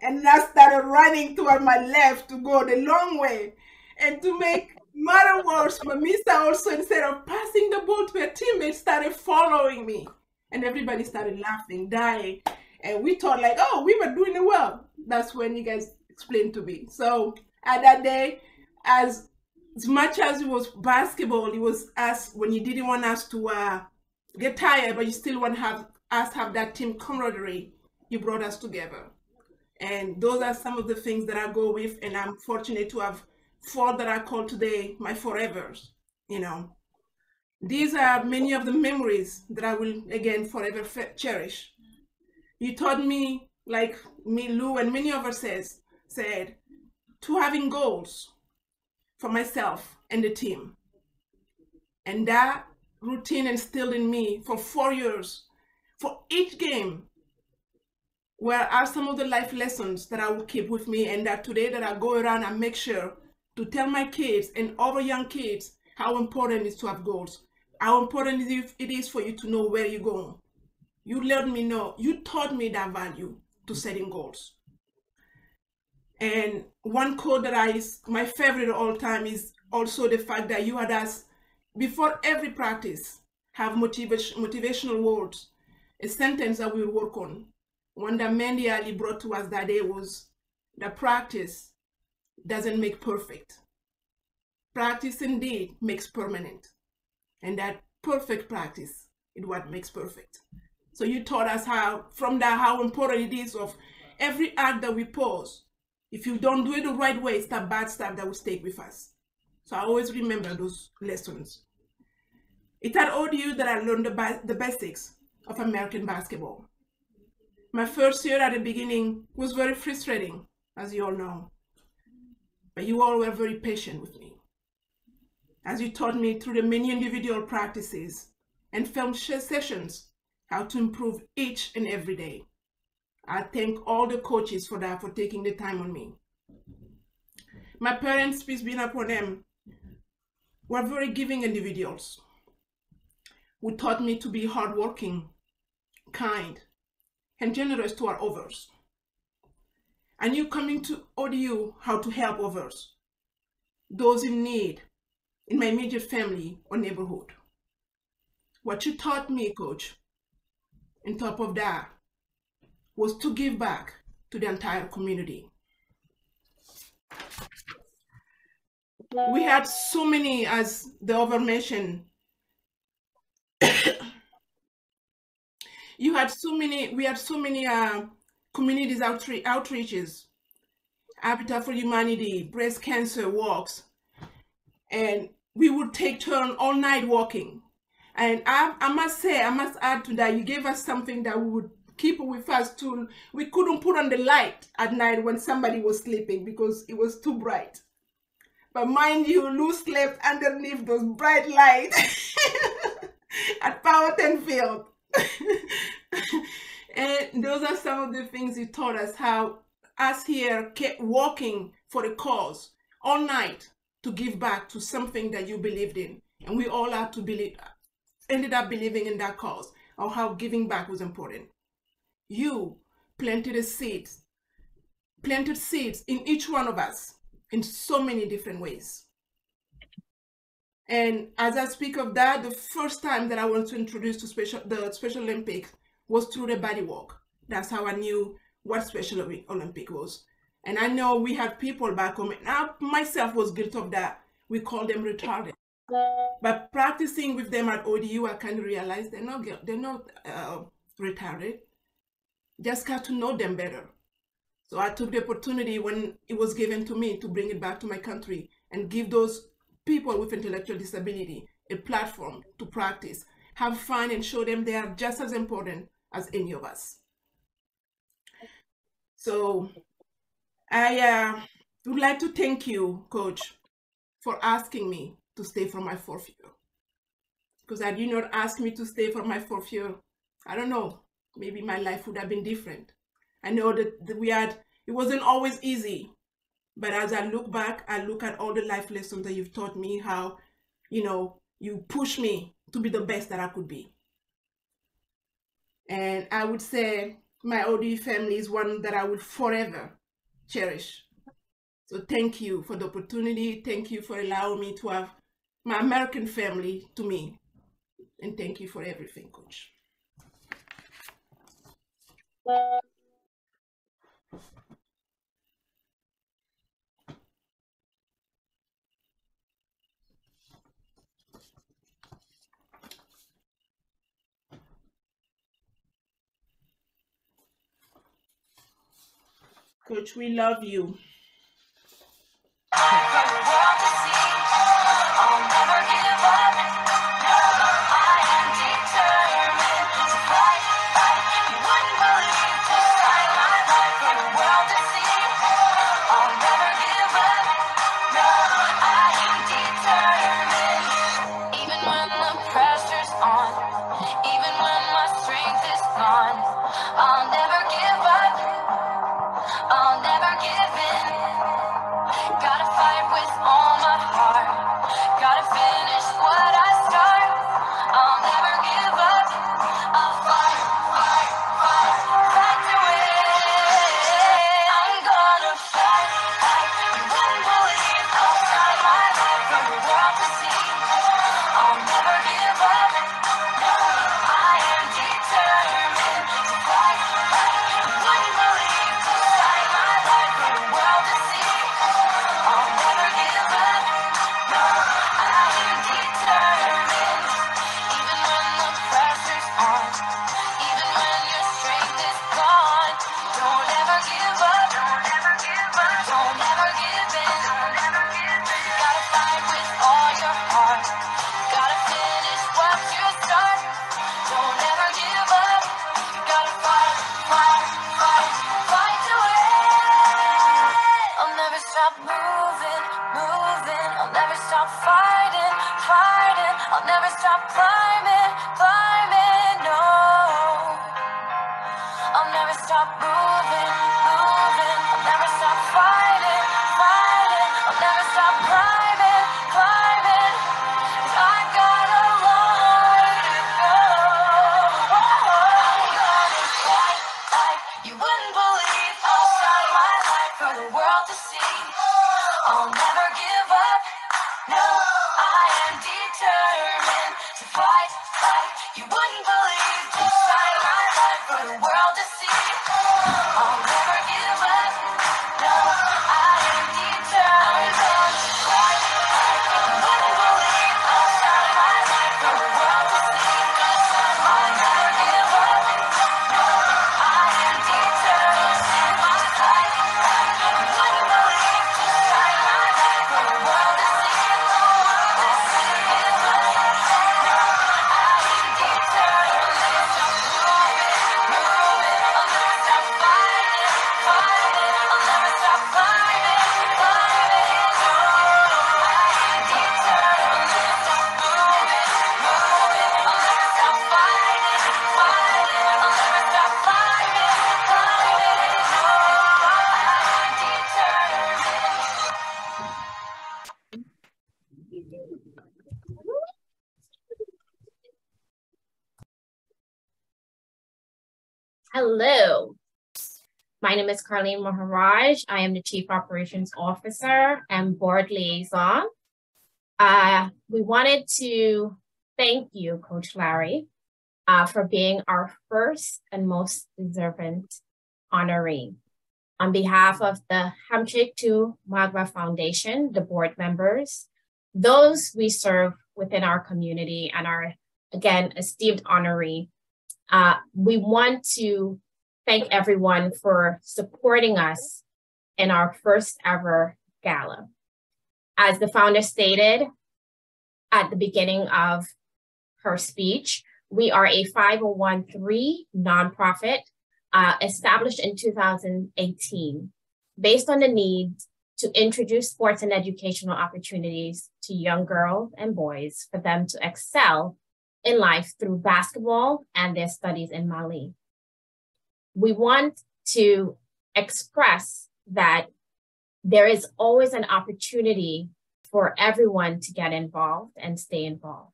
And I started running toward my left to go the long way. And to make matter worse, Mamisa also, instead of passing the ball to her teammate, started following me. And everybody started laughing, dying. And we thought like, oh, we were doing it well. That's when you guys explained to me. So at that day, as as much as it was basketball, it was us when you didn't want us to uh, get tired, but you still want to have us have that team camaraderie. You brought us together. And those are some of the things that I go with, and I'm fortunate to have four that I call today my forevers, you know. These are many of the memories that I will, again, forever cherish. You taught me like me, Lou, and many of us says, said, to having goals for myself and the team. And that routine instilled in me for four years. For each game, where are some of the life lessons that I will keep with me and that today that I go around and make sure to tell my kids and other young kids how important it is to have goals, how important it is for you to know where you're going. You let me know, you taught me that value to setting goals. And one quote that I, my favorite of all time is also the fact that you had us, before every practice, have motivation, motivational words, a sentence that we'll work on. One that Mandy Ali brought to us that day was the practice doesn't make perfect. Practice indeed makes permanent. And that perfect practice is what makes perfect. So you taught us how, from that, how important it is of every act that we pose. If you don't do it the right way, it's that bad stuff that will stay with us. So I always remember those lessons. It at ODU that I learned the, the basics of American basketball. My first year at the beginning was very frustrating, as you all know. But you all were very patient with me. As you taught me through the many individual practices and film sessions how to improve each and every day. I thank all the coaches for that, for taking the time on me. My parents, peace be upon them, were very giving individuals who taught me to be hardworking, kind, and generous to our others. I you coming to ODU how to help others, those in need, in my immediate family or neighborhood. What you taught me, coach, on top of that, was to give back to the entire community. We had so many, as the other mentioned, (coughs) you had so many, we had so many uh, communities outre outreaches, Habitat for Humanity, breast cancer walks, and we would take turn all night walking and I, I must say, I must add to that, you gave us something that we would keep with us too. We couldn't put on the light at night when somebody was sleeping because it was too bright. But mind you, Lou slept underneath those bright lights (laughs) at Powhatan Field. (laughs) and those are some of the things you taught us how us here kept walking for the cause all night to give back to something that you believed in. And we all had to believe ended up believing in that cause or how giving back was important. You planted a seed, planted seeds in each one of us in so many different ways. And as I speak of that, the first time that I want to introduce to special, the Special Olympics was through the body walk. That's how I knew what Special Olympic was. And I know we have people back home, and I myself was guilty of that. We call them retarded. But practicing with them at ODU, I kind of realized they're not they're not uh, retarded. Just got to know them better. So I took the opportunity when it was given to me to bring it back to my country and give those people with intellectual disability a platform to practice, have fun, and show them they are just as important as any of us. So I uh, would like to thank you, Coach, for asking me to stay for my fourth year. Because had you not asked me to stay for my fourth year, I don't know, maybe my life would have been different. I know that, that we had, it wasn't always easy. But as I look back, I look at all the life lessons that you've taught me, how, you know, you push me to be the best that I could be. And I would say my ODU family is one that I will forever cherish. So thank you for the opportunity. Thank you for allowing me to have my American family to me. And thank you for everything, Coach. Coach, we love you. Is Carlene Maharaj. I am the Chief Operations Officer and Board Liaison. Uh, we wanted to thank you, Coach Larry, uh, for being our first and most deserving honoree. On behalf of the Hamshake to Magba Foundation, the board members, those we serve within our community and our, again, esteemed honoree, uh, we want to thank everyone for supporting us in our first ever gala. As the founder stated at the beginning of her speech, we are a 501c nonprofit uh, established in 2018 based on the need to introduce sports and educational opportunities to young girls and boys for them to excel in life through basketball and their studies in Mali. We want to express that there is always an opportunity for everyone to get involved and stay involved.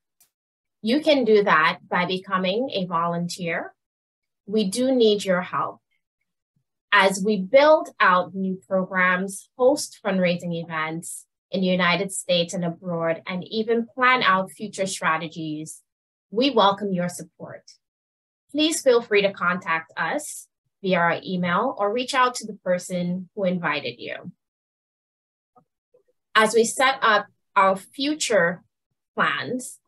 You can do that by becoming a volunteer. We do need your help. As we build out new programs, host fundraising events in the United States and abroad, and even plan out future strategies we welcome your support. Please feel free to contact us via our email or reach out to the person who invited you. As we set up our future plans,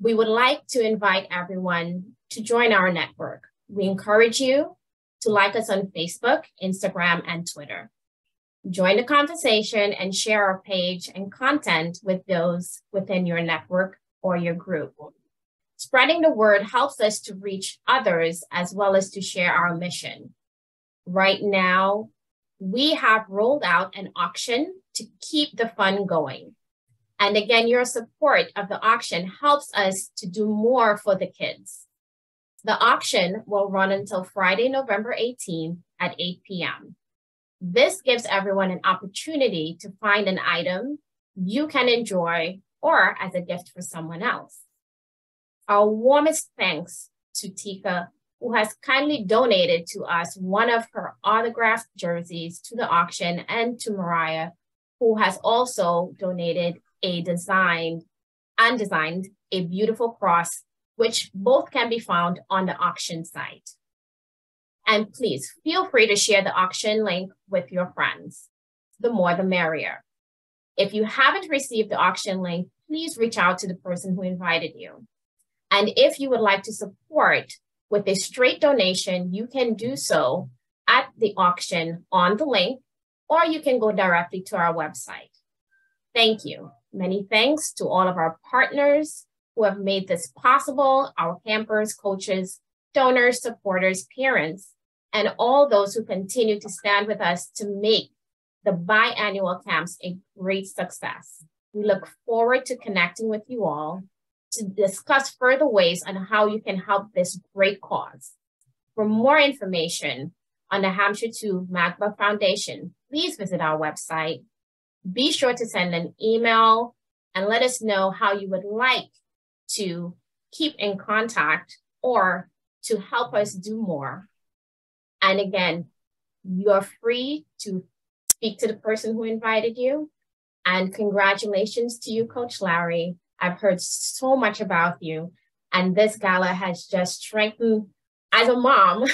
we would like to invite everyone to join our network. We encourage you to like us on Facebook, Instagram, and Twitter. Join the conversation and share our page and content with those within your network or your group. Spreading the word helps us to reach others as well as to share our mission. Right now, we have rolled out an auction to keep the fun going. And again, your support of the auction helps us to do more for the kids. The auction will run until Friday, November 18th at 8 p.m. This gives everyone an opportunity to find an item you can enjoy or as a gift for someone else. Our warmest thanks to Tika, who has kindly donated to us one of her autographed jerseys to the auction, and to Mariah, who has also donated a designed and designed a beautiful cross, which both can be found on the auction site. And please feel free to share the auction link with your friends. The more the merrier. If you haven't received the auction link, please reach out to the person who invited you. And if you would like to support with a straight donation, you can do so at the auction on the link, or you can go directly to our website. Thank you. Many thanks to all of our partners who have made this possible, our campers, coaches, donors, supporters, parents, and all those who continue to stand with us to make the biannual camps a great success. We look forward to connecting with you all to discuss further ways on how you can help this great cause. For more information on the Hamchetou Maiga-Ba Foundation, please visit our website. Be sure to send an email and let us know how you would like to keep in contact or to help us do more. And again, you're free to speak to the person who invited you. And congratulations to you, Coach Larry. I've heard so much about you. And this gala has just strengthened as a mom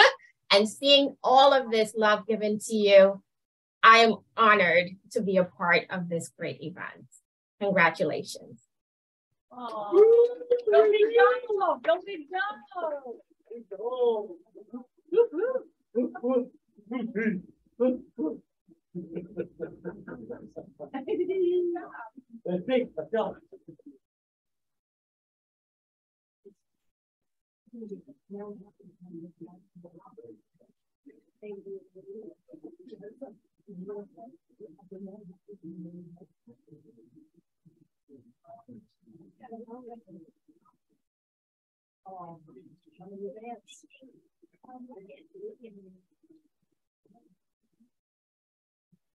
(laughs) and seeing all of this love given to you. I am honored to be a part of this great event. Congratulations. Oh, go big dog! Go big (laughs) dog! Where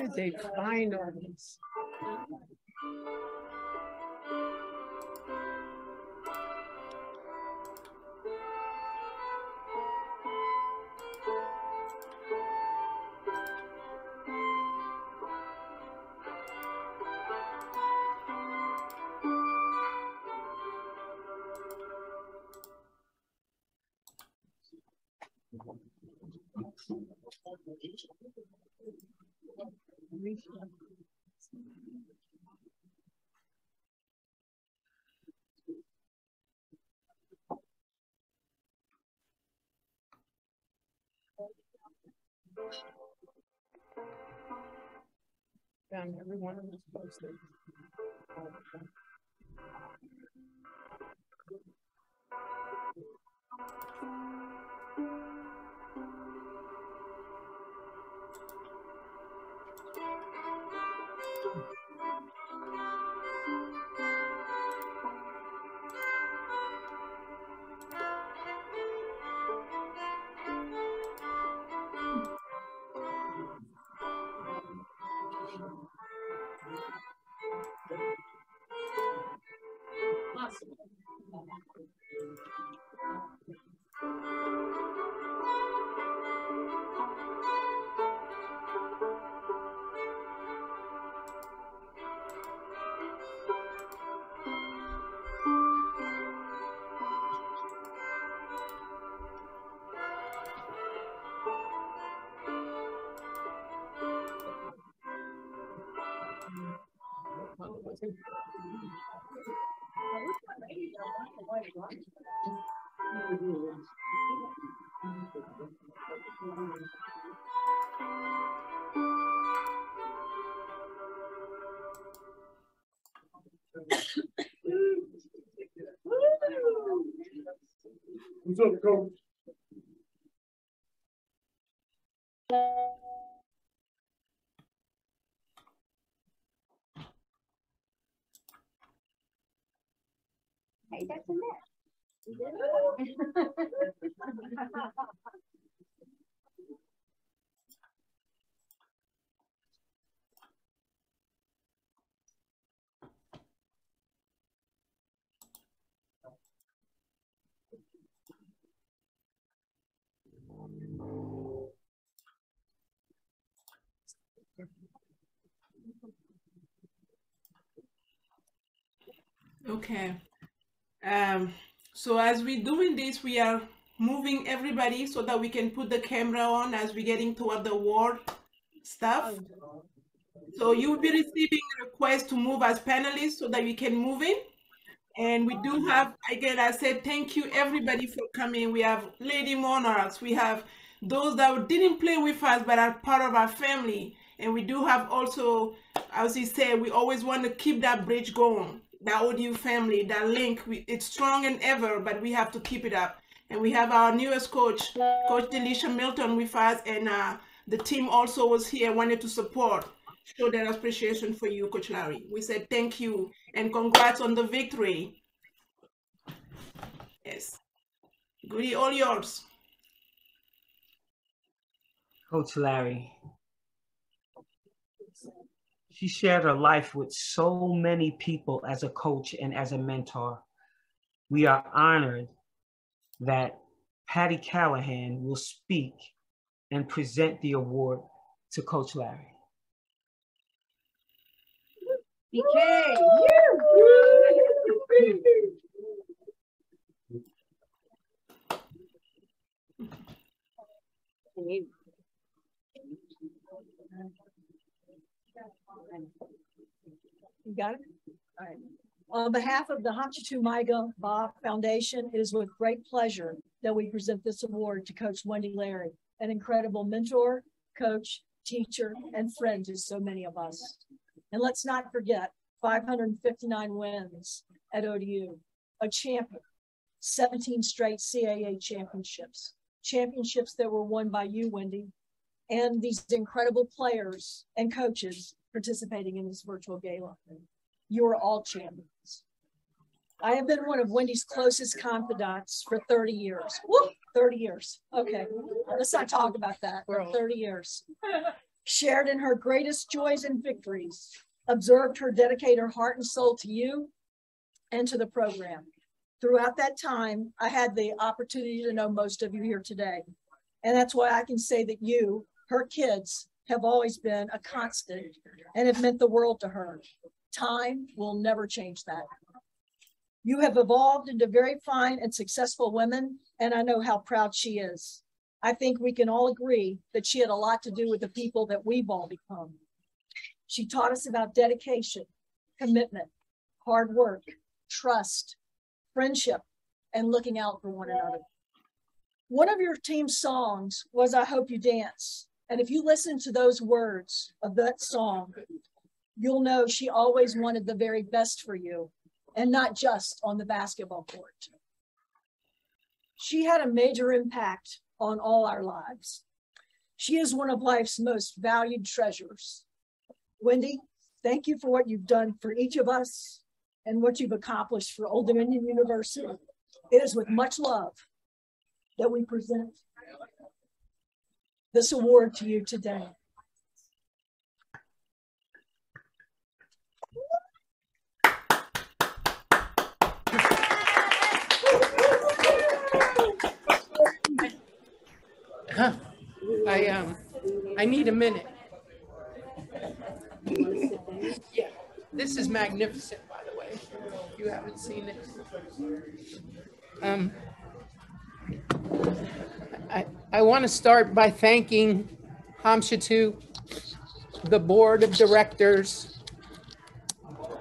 did they find all this? Found every one of those posted. What's up, coach? Hey, that's a net. Okay. Um, so as we're doing this, we are moving everybody so that we can put the camera on as we're getting toward the award stuff. So you will be receiving a request to move as panelists so that we can move in. And we do have, again, I said, thank you everybody for coming. We have Lady Monarchs. We have those that didn't play with us but are part of our family. And we do have also, as you said, we always want to keep that bridge going that ODU family, that link, we, it's strong and ever, but we have to keep it up. And we have our newest coach, Coach Delisha Milton with us, and uh, the team also was here, wanted to support, show their appreciation for you, Coach Larry. We said thank you and congrats on the victory. Yes. Goody, all yours. Coach Larry. She shared her life with so many people as a coach and as a mentor. We are honored that Patty Callahan will speak and present the award to Coach Larry. BK. You got it? All right. On behalf of the Hamshatu Maiga Ba Foundation, it is with great pleasure that we present this award to Coach Wendy Larry, an incredible mentor, coach, teacher, and friend to so many of us. And let's not forget 559 wins at ODU, a champion, 17 straight CAA championships, championships that were won by you, Wendy, and these incredible players and coaches participating in this virtual gala. You are all champions. I have been one of Wendy's closest confidants for 30 years. Woo, 30 years. Okay, let's not talk about that. For 30 years. Shared in her greatest joys and victories, observed her dedicate her heart and soul to you and to the program. Throughout that time, I had the opportunity to know most of you here today. And that's why I can say that you, her kids, have always been a constant and have meant the world to her. Time will never change that. You have evolved into very fine and successful women, and I know how proud she is. I think we can all agree that she had a lot to do with the people that we've all become. She taught us about dedication, commitment, hard work, trust, friendship, and looking out for one another. One of your team's songs was I Hope You Dance. And if you listen to those words of that song, you'll know she always wanted the very best for you and not just on the basketball court. She had a major impact on all our lives. She is one of life's most valued treasures. Wendy, thank you for what you've done for each of us and what you've accomplished for Old Dominion University. It is with much love that we present this award to you today. Huh. I um I need a minute. yeah, this is magnificent, by the way. You haven't seen it. Um, I, I want to start by thanking Hamchetou, the board of directors.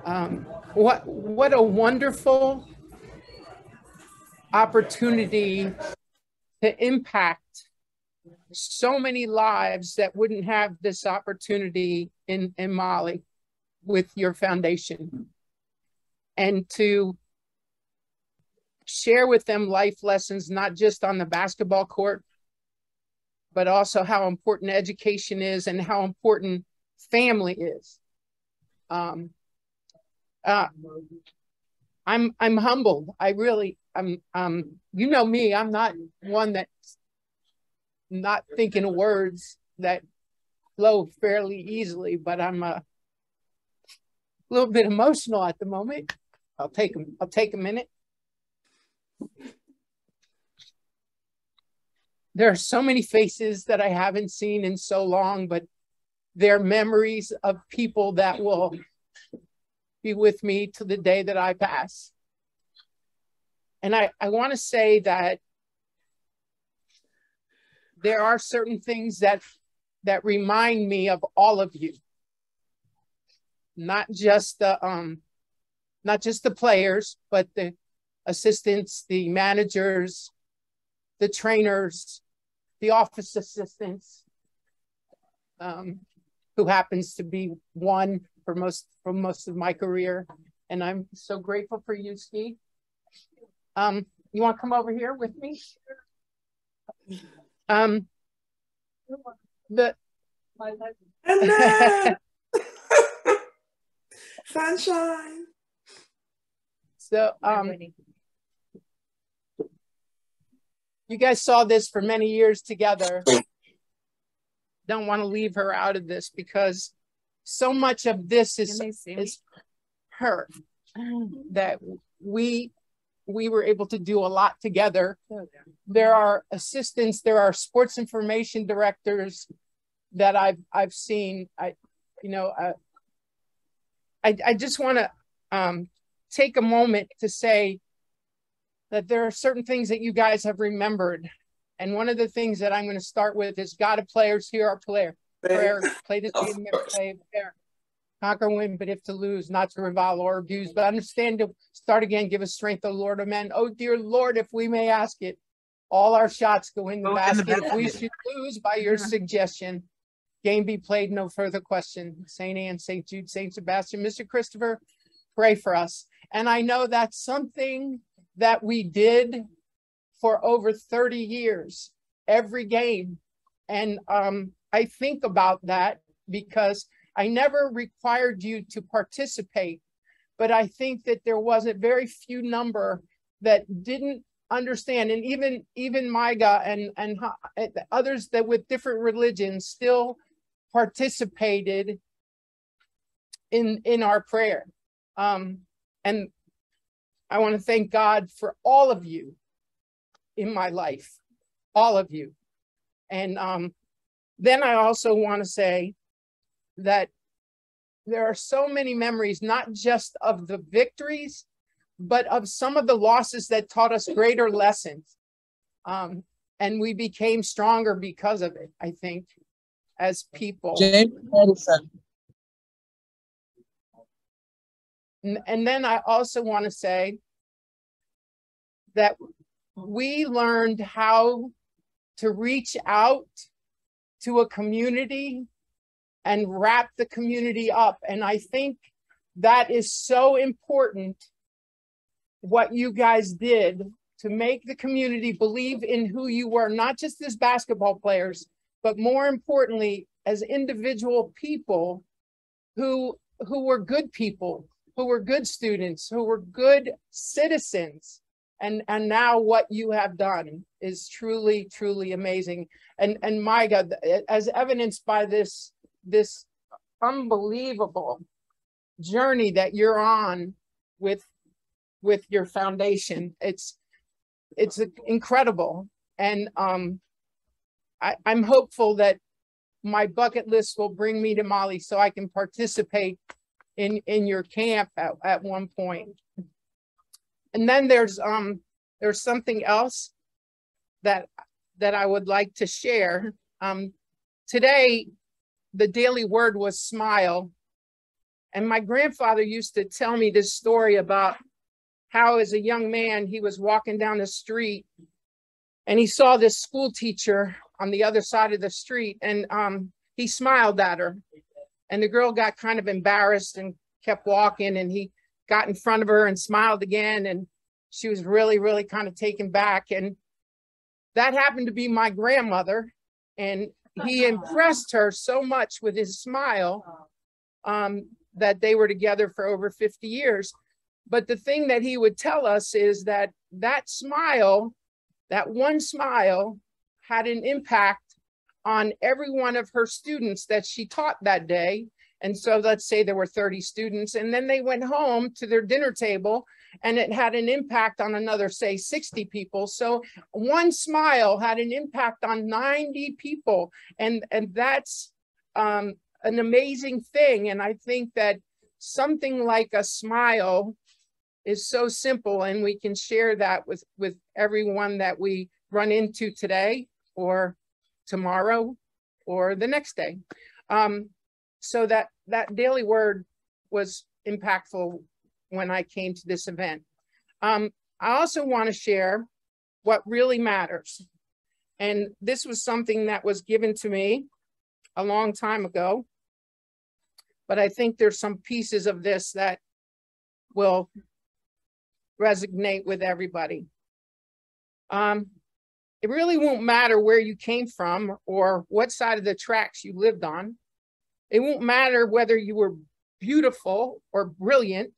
Um, what, what a wonderful opportunity to impact so many lives that wouldn't have this opportunity in, in Mali with your foundation. And to share with them life lessons, not just on the basketball court, but also how important education is and how important family is. Um, uh, I'm I'm humbled. I really I'm um you know me, I'm not one that's not thinking of words that flow fairly easily, but I'm a little bit emotional at the moment. I'll take I'll take a minute. There are so many faces that I haven't seen in so long, but they're memories of people that will be with me to the day that I pass. And I, I want to say that there are certain things that that remind me of all of you. Not just the um not just the players, but the assistants, the managers, the trainers, the office assistants, um, who happens to be one for most for most of my career. And I'm so grateful for you, Steve. Um, you want to come over here with me? Um, the and then (laughs) sunshine. So um you guys saw this for many years together. Don't want to leave her out of this because so much of this is, is her that we we were able to do a lot together. There are assistants, there are sports information directors that I've I've seen. I, you know, I I, I just want to um, take a moment to say that there are certain things that you guys have remembered. And one of the things that I'm going to start with is God of players, hear our player. Prayer, play this game, play fair conquer win, but if to lose, not to revile or abuse, but understand to start again, give us strength, O Lord, amen. Oh, dear Lord, if we may ask it, all our shots go in the, go basket. In the basket. If we should lose by your suggestion, game be played, no further question. St. Anne, St. Jude, St. Sebastian, Mr. Christopher, pray for us. And I know that's something that we did for over 30 years, every game. And um, I think about that because I never required you to participate, but I think that there was a very few number that didn't understand, and even even Maiga and and others that with different religions still participated in in our prayer. Um, and I want to thank God for all of you in my life, all of you. And um, then I also want to say that there are so many memories, not just of the victories, but of some of the losses that taught us greater lessons. Um, and we became stronger because of it, I think, as people. James Edison. And, then I also want to say that we learned how to reach out to a community and wrap the community up. And I think that is so important what you guys did to make the community believe in who you were, not just as basketball players, but more importantly, as individual people who who were good people, who were good students, who were good citizens. And and now what you have done is truly, truly amazing. And and my God, as evidenced by this this unbelievable journey that you're on with with your foundation it's it's incredible and um I, i'm hopeful that my bucket list will bring me to mali so i can participate in in your camp at, at one point and then there's um there's something else that that i would like to share um today the daily word was smile. And my grandfather used to tell me this story about how, as a young man, he was walking down the street and he saw this school teacher on the other side of the street and um, he smiled at her. And the girl got kind of embarrassed and kept walking. And he got in front of her and smiled again. And she was really, really kind of taken back. And that happened to be my grandmother. And he (laughs) impressed her so much with his smile um, that they were together for over 50 years. But the thing that he would tell us is that that smile, that one smile had an impact on every one of her students that she taught that day. And so let's say there were 30 students and then they went home to their dinner table and it had an impact on another, say 60 people. So one smile had an impact on 90 people. And, and that's um, an amazing thing. And I think that something like a smile is so simple and we can share that with, with everyone that we run into today or tomorrow or the next day. Um, so that, that daily word was impactful when I came to this event. Um, I also want to share what really matters. And this was something that was given to me a long time ago. But I think there's some pieces of this that will resonate with everybody. Um, it really won't matter where you came from or what side of the tracks you lived on. It won't matter whether you were beautiful or brilliant.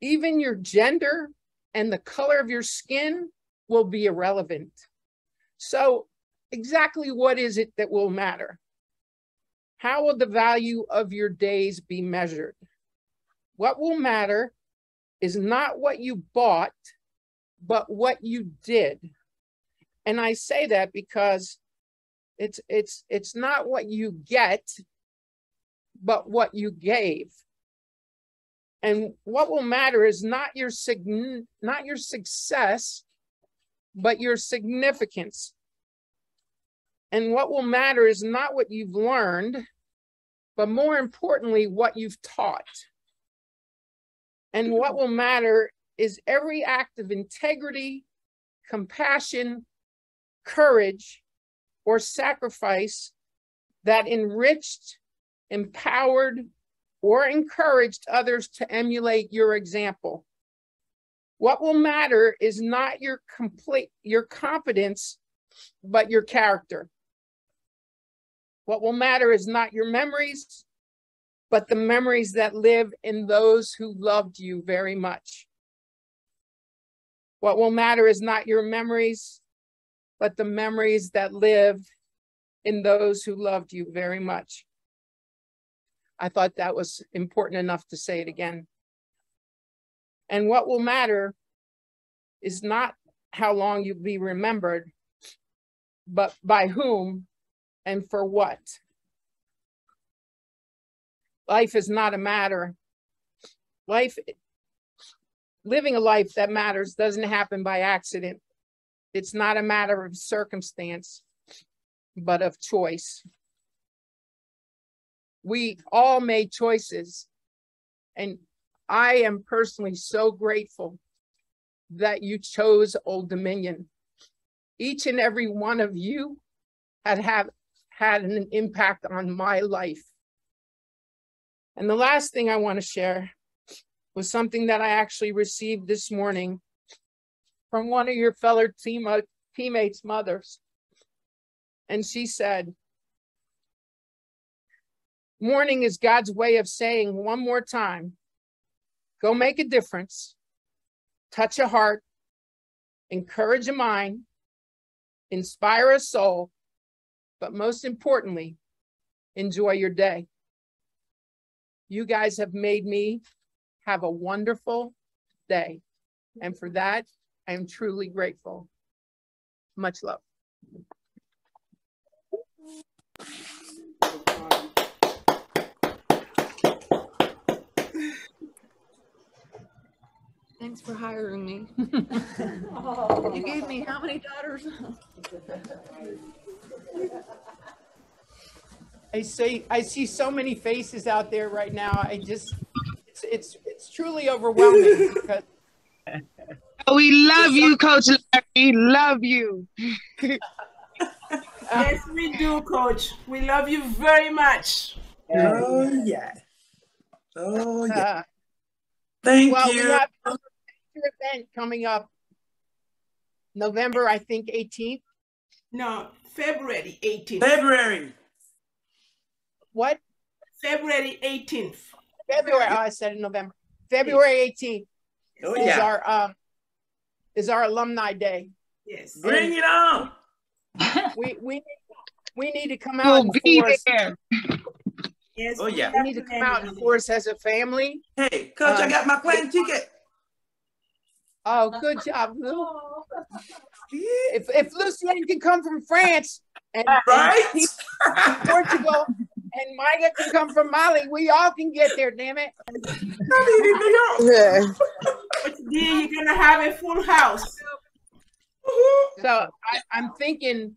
Even your gender and the color of your skin will be irrelevant. So exactly what is it that will matter? How will the value of your days be measured? What will matter is not what you bought, but what you did. And I say that because it's it's it's not what you get, but what you gave. And what will matter is not your sign not your success, but your significance. And what will matter is not what you've learned, but more importantly, what you've taught. And what will matter is every act of integrity, compassion, courage, or sacrifice that enriched, empowered, or encouraged others to emulate your example. What will matter is not your complete your competence, but your character. What will matter is not your memories, but the memories that live in those who loved you very much. What will matter is not your memories, but the memories that live in those who loved you very much. I thought that was important enough to say it again. And what will matter is not how long you'll be remembered, but by whom and for what. Life is not a matter. Life, living a life that matters doesn't happen by accident. It's not a matter of circumstance, but of choice. We all made choices. And I am personally so grateful that you chose Old Dominion. Each and every one of you had have had an impact on my life. And the last thing I want to share was something that I actually received this morning from one of your fellow team, uh, teammates' mothers. And she said, Mourning is God's way of saying one more time, go make a difference, touch a heart, encourage a mind, inspire a soul, but most importantly, enjoy your day. You guys have made me have a wonderful day. And for that, I am truly grateful. Much love. Thanks for hiring me. you gave me how many daughters? I see I see so many faces out there right now. I just it's it's it's truly overwhelming because we love you, Coach Larry. Love you. yes, we do, Coach. We love you very much. Oh yeah. Oh yeah. (laughs) Thank well, you. We have an event coming up November, I think, 18th. No, February 18th. February. What? February 18th. February. Oh, I said in November. February 18th. Oh, is yeah. our um is our alumni day. Yes. Bring it on. (laughs) We we we need to come We'll out and be force. there. Yes. Oh, yeah. We need to come out and force as a family. Hey, coach, I Um, got my plane ticket. Oh, good job, Lou. If if Lucienne can come from France and, and Right? he- Portugal and Maiga can come from Mali. we all can get there, damn it. yeah But dear, you're gonna have a full house. So I, I'm thinking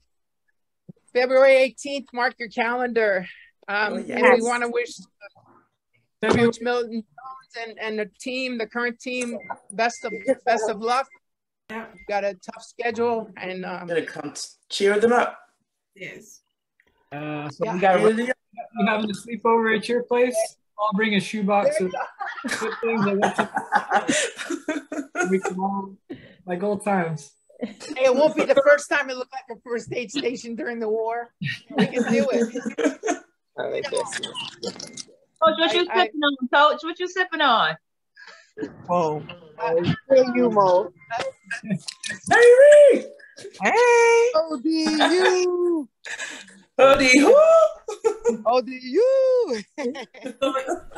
February 18th, mark your calendar. Um, Oh, And we want to wish Coach Milton Jones and, and the team, the current team, best of best of luck. Yeah. Got a tough schedule and um, gonna come cheer them up. Yes. Uh, so Yeah. we got Really? we having a sleepover at your place. I'll bring a shoebox of good things. I got to- we can all like old times. hey, it won't be the first time it looked like a first aid station during the war. We can do it. (laughs) Coach, oh, what you I- I- sipping on, Coach? What you sipping on? Oh, tell you, Mo. Hey, Reed. Hey, ODU. (laughs) Howdy, who? ODU. So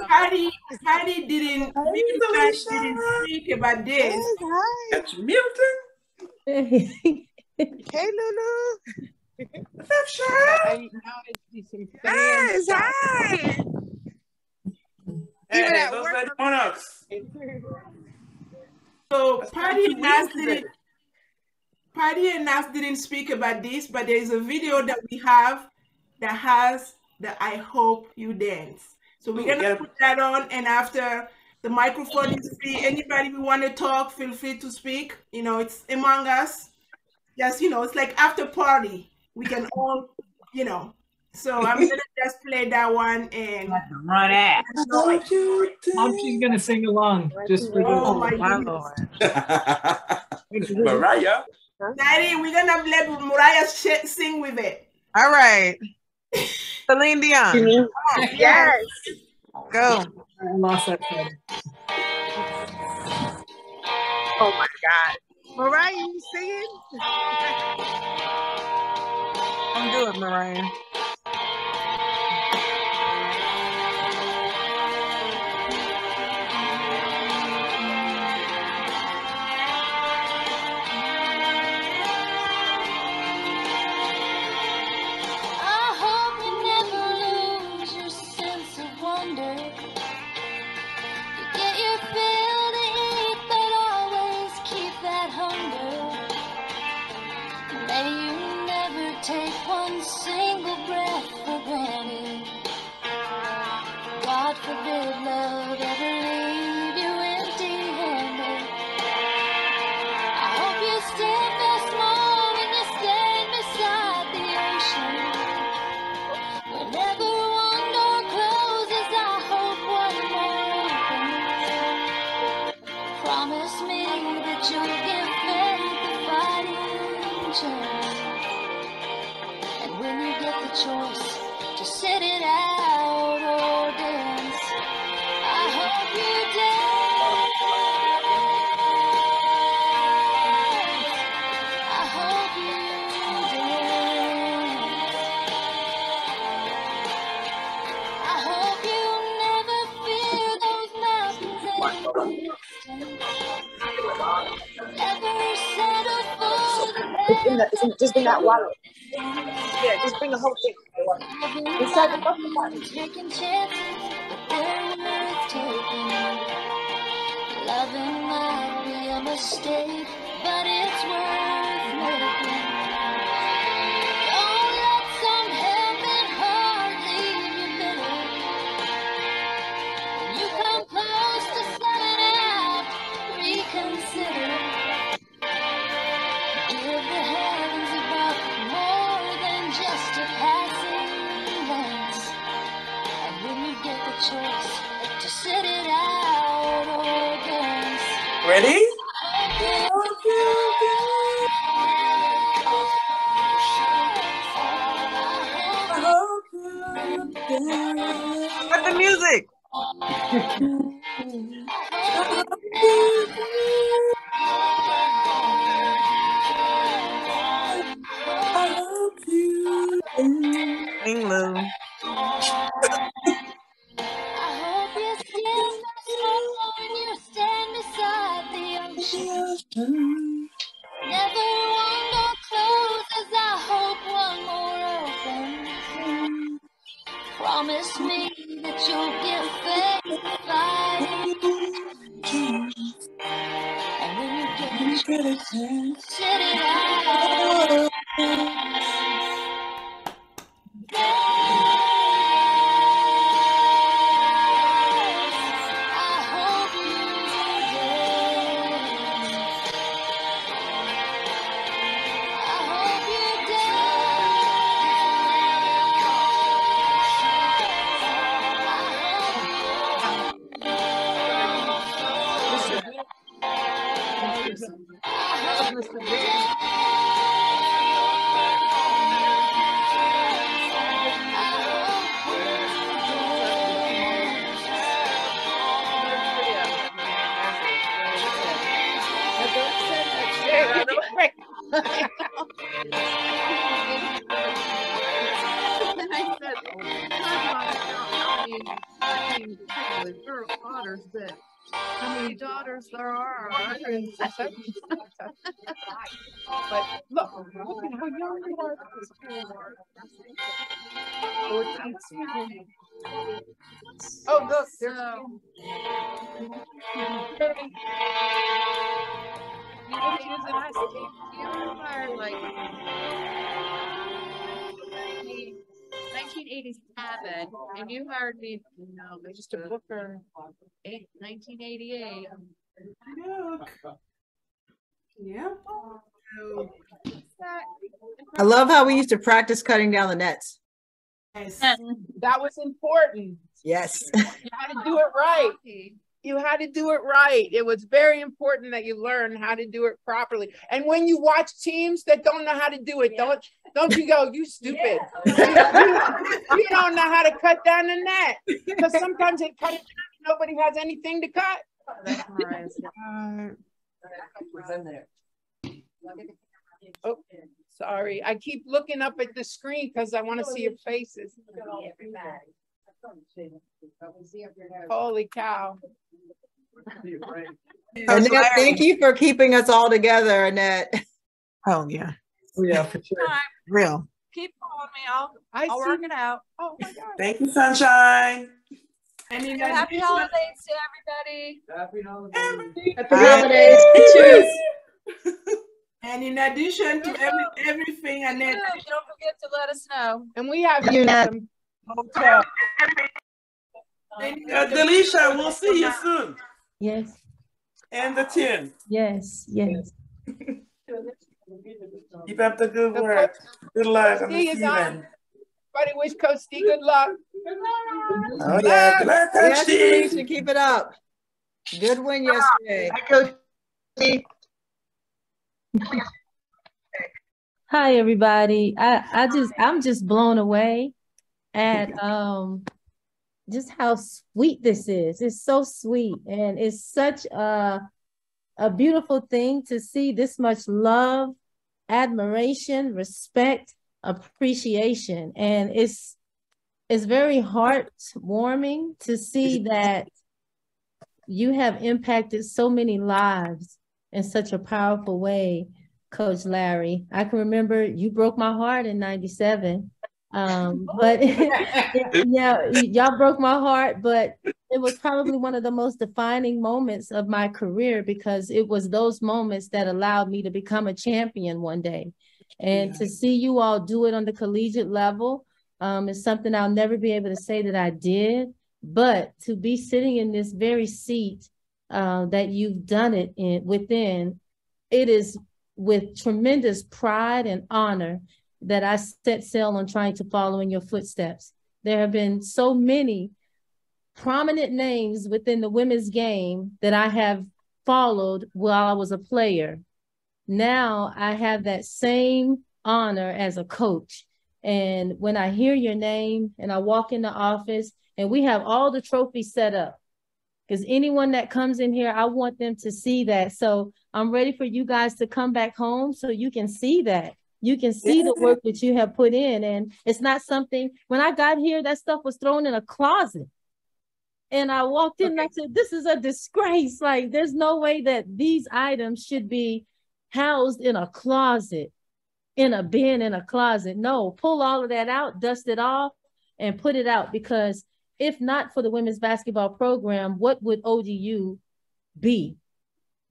Patty, Patty didn't, Milton didn't speak about this. That's Milton. (laughs) Hey, Lulu. What's up, Sean? I, now I see some Yes, hi. Hey, at those work. are the monarchs. So Patty Patty and Nas Wilson. didn't, Patty and Nas didn't speak about this, but there is a video that we have that has the I hope you dance. So we're oh, gonna put that on, and after the microphone is free, anybody who want to talk, feel free to speak. You know, it's among us. Just you know, it's like after party. We can all, you know. So I'm (laughs) gonna just play that one and Run ass. enjoy. I'm just gonna sing along just for the. Oh my goodness. (laughs) Mariah. Daddy, we're gonna let Mariah sh- sing with it. All right. Celine Dion. Come on. Yes. Go. I lost that credit. Oh my God. Mariah, you singing? Don't do it, Mariah. That wallet. Yeah, just bring the whole thing. Inside the bucket bottle. Taking chances, but they're worth taking. Loving might be a mistake, but it's worth Ready? Oh, look, there's. You know, she was in high school. You remember, like, 1987, and you hired me, no, but just a book her, eight, 1988. Yeah. I love how we used to practice cutting down the nets. Yes. That was important. Yes. You had to do it right. You had to do it right. It was very important that you learn how to do it properly. And when you watch teams that don't know how to do it, don't don't you go, you stupid. (laughs) you, you don't know how to cut down the net. Because (laughs) sometimes they cut it down, nobody has anything to cut. Oh, Oh, sorry. I keep looking up at the screen because I want to see your faces. Holy cow. Annette, thank you for keeping us all together, Annette. Oh, yeah. Oh, yeah, for sure. Real. Keep calling me. I'll, I I'll work it out. Oh my God. Thank you, Sunshine. And in Happy holidays to everybody. Happy holidays. Happy holidays. Cheers. (laughs) And in addition to every, everything, Annette, Don't forget to let us know. And we have You know. some hotel. Uh, Delisha, we'll see you soon. Yes, And the tin. yes, yes. Keep up the good work. Good luck on the Steve is on. Everybody wish Coach D good luck. Oh, yeah. Good luck, Coach Yes, Steve. Felicia, keep it up. Good win yesterday. Coach. Hi, everybody. I, I just, I'm just blown away at um just how sweet this is. It's so sweet, and it's such a a beautiful thing to see this much love, admiration, respect, appreciation, and it's it's very heartwarming to see that you have impacted so many lives in such a powerful way, Coach Larry. I can remember you broke my heart in 97. Um, (laughs) but (laughs) yeah, y'all broke my heart, but it was probably one of the most defining moments of my career because it was those moments that allowed me to become a champion one day. And to see you all do it on the collegiate level um, is something I'll never be able to say that I did. But to be sitting in this very seat uh, that you've done it in within, it is with tremendous pride and honor that I set sail on trying to follow in your footsteps. There have been so many prominent names within the women's game that I have followed while I was a player. Now I have that same honor as a coach. And when I hear your name and I walk in the office And we have all the trophies set up. Because anyone that comes in here, I want them to see that. So I'm ready for you guys to come back home so you can see that. You can see the work that you have put in. And it's not something, when I got here, that stuff was thrown in a closet. And I walked in and I said, This is a disgrace. Like, there's no way that these items should be housed in a closet, in a bin, in a closet. No, pull all of that out, dust it off, and put it out because if not for the women's basketball program, what would ODU be?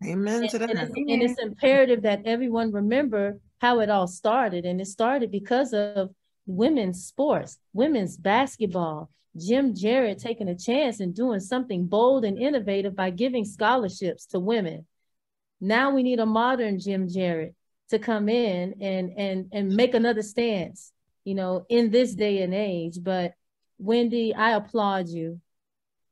Amen and, to that. And it's, and it's imperative that everyone remember how it all started. And it started because of women's sports, women's basketball. Jim Jarrett taking a chance and doing something bold and innovative by giving scholarships to women. Now we need a modern Jim Jarrett to come in and and and make another stance, you know, in this day and age. But Wendy, I applaud you.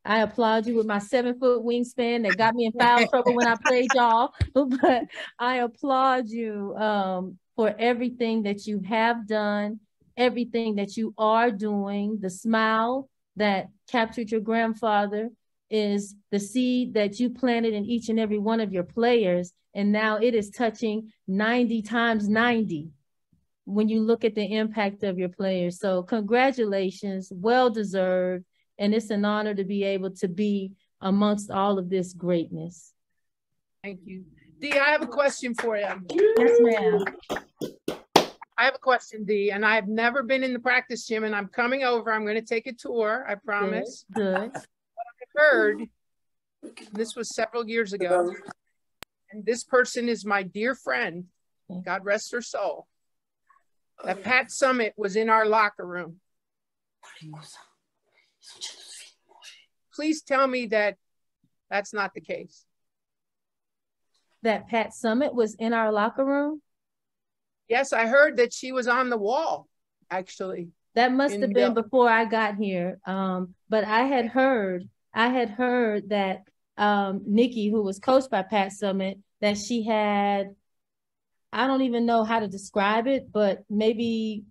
I applaud you with my seven foot wingspan that got me in foul (laughs) trouble when I played y'all. But I applaud you um, for everything that you have done, everything that you are doing. The smile that captured your grandfather is the seed that you planted in each and every one of your players. And now it is touching 90 times 90 when you look at the impact of your players. So congratulations, well deserved. And it's an honor to be able to be amongst all of this greatness. Thank you. Dee, I have a question for you. Yes, ma'am. I have a question, Dee, and I've never been in the practice gym and I'm coming over. I'm going to take a tour, I promise. Good. What I heard, this was several years ago, and this person is my dear friend, God rest her soul that Pat Summitt was in our locker room. Please tell me that that's not the case. That Pat Summitt was in our locker room? Yes, I heard that she was on the wall, actually. That must have been before I got here. Um, but I had heard, I had heard that um, Nikki, who was coached by Pat Summitt, that she had I don't even know how to describe it, but maybe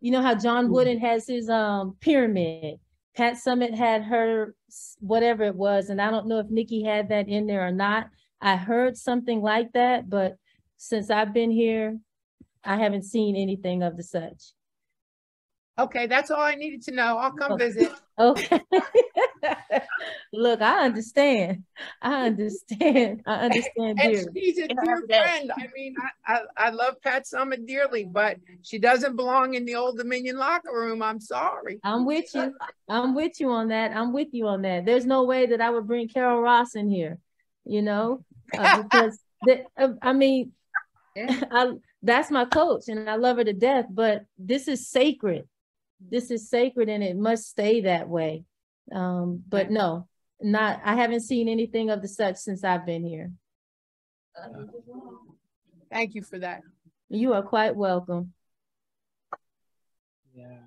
you know how John Hmm. Wooden has his um pyramid. Pat Summitt had her whatever it was, and I don't know if Nikki had that in there or not. I heard something like that, but since I've been here, I haven't seen anything of the such. Okay, that's all I needed to know. I'll come visit. Okay. (laughs) Look, I understand. I understand. I understand And dearly. she's a dear friend. I mean, I, I, I love Pat Summitt dearly, but she doesn't belong in the Old Dominion locker room. I'm sorry. I'm with you. I'm with you on that. I'm with you on that. There's no way that I would bring Carol Ross in here, you know, uh, (laughs) because the, uh, I mean, (laughs) I, that's my coach and I love her to death, but this is sacred. This is sacred and it must stay that way. Um, but no, not, I haven't seen anything of the such since I've been here. Thank you for that. You are quite welcome. Yeah.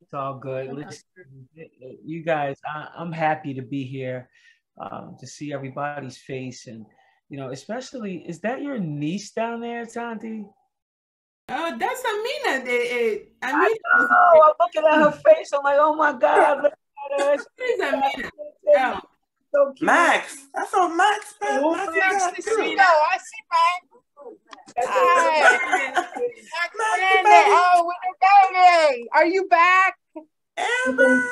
It's all good. Listen, you guys, I, I'm happy to be here um, to see everybody's face. And, you know, especially, is that your niece down there, Tanti? Oh, that's Amina. They, uh, I Amina. know. I'm looking at her face. I'm like, oh my God. Look at her. (laughs) Where's Amina? Oh. So cute. Max. That's saw Max. Man. Oh, Max Nice got to through. I see Max. Hi. Max Oh, with the baby. Are you back? Amber.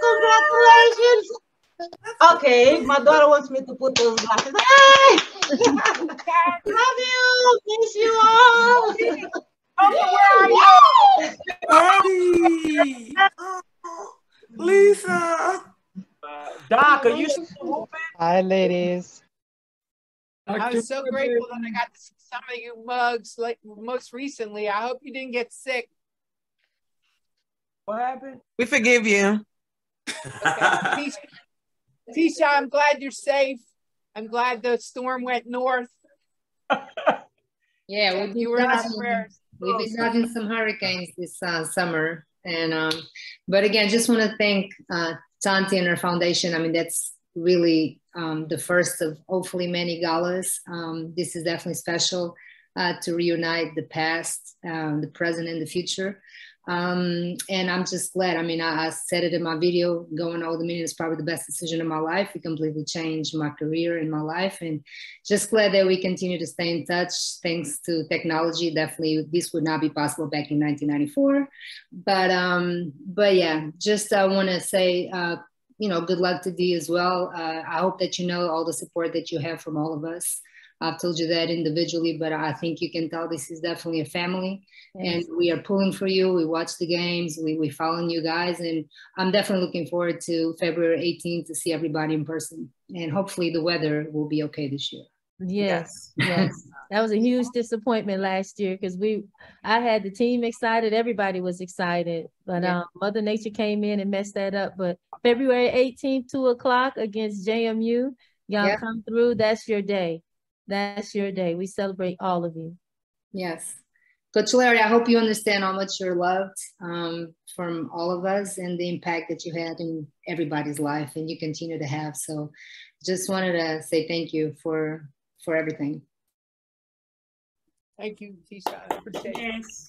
Congratulations. Okay, my daughter wants me to put those glasses. Hey! (laughs) Love you. Miss you all. Daddy. Oh, (laughs) Lisa. Uh, Doc, are you still moving? Hi, ladies. I was so grateful that I got to see some of you mugs like most recently. I hope you didn't get sick. What happened? We forgive you. Tisha, Tisha, I'm glad you're safe. I'm glad the storm went north. Yeah, we've You been were in our prayers. we've been dodging some hurricanes this uh, summer, and um, but again, just want to thank uh, Tanti and her foundation. I mean, that's really um, the first of hopefully many galas. Um, this is definitely special uh, to reunite the past, um, the present, and the future. Um, and I'm just glad. I mean, I, I, said it in my video, going all the minutes is probably the best decision of my life. It completely changed my career and my life. And just glad that we continue to stay in touch thanks to technology. Definitely, this would not be possible back in 1994. But, um, but yeah, just I want to say, uh, you know, good luck to Dee as well. Uh, I hope that you know all the support that you have from all of us. I've told you that individually, but I think you can tell this is definitely a family and we are pulling for you. We watch the games, we, we following you guys. And I'm definitely looking forward to February 18th to see everybody in person. And hopefully the weather will be okay this year. Yes, yes. (laughs) that was a huge disappointment last year because we I had the team excited, everybody was excited, but yeah. um, Mother Nature came in and messed that up. But February 18th, two o'clock against JMU, y'all yeah. come through. That's your day. That's your day. We celebrate all of you. Yes. Coach Larry, I hope you understand how much you're loved um, from all of us and the impact that you had in everybody's life and you continue to have. So just wanted to say thank you for for everything. Thank you, Tisha. I appreciate yes.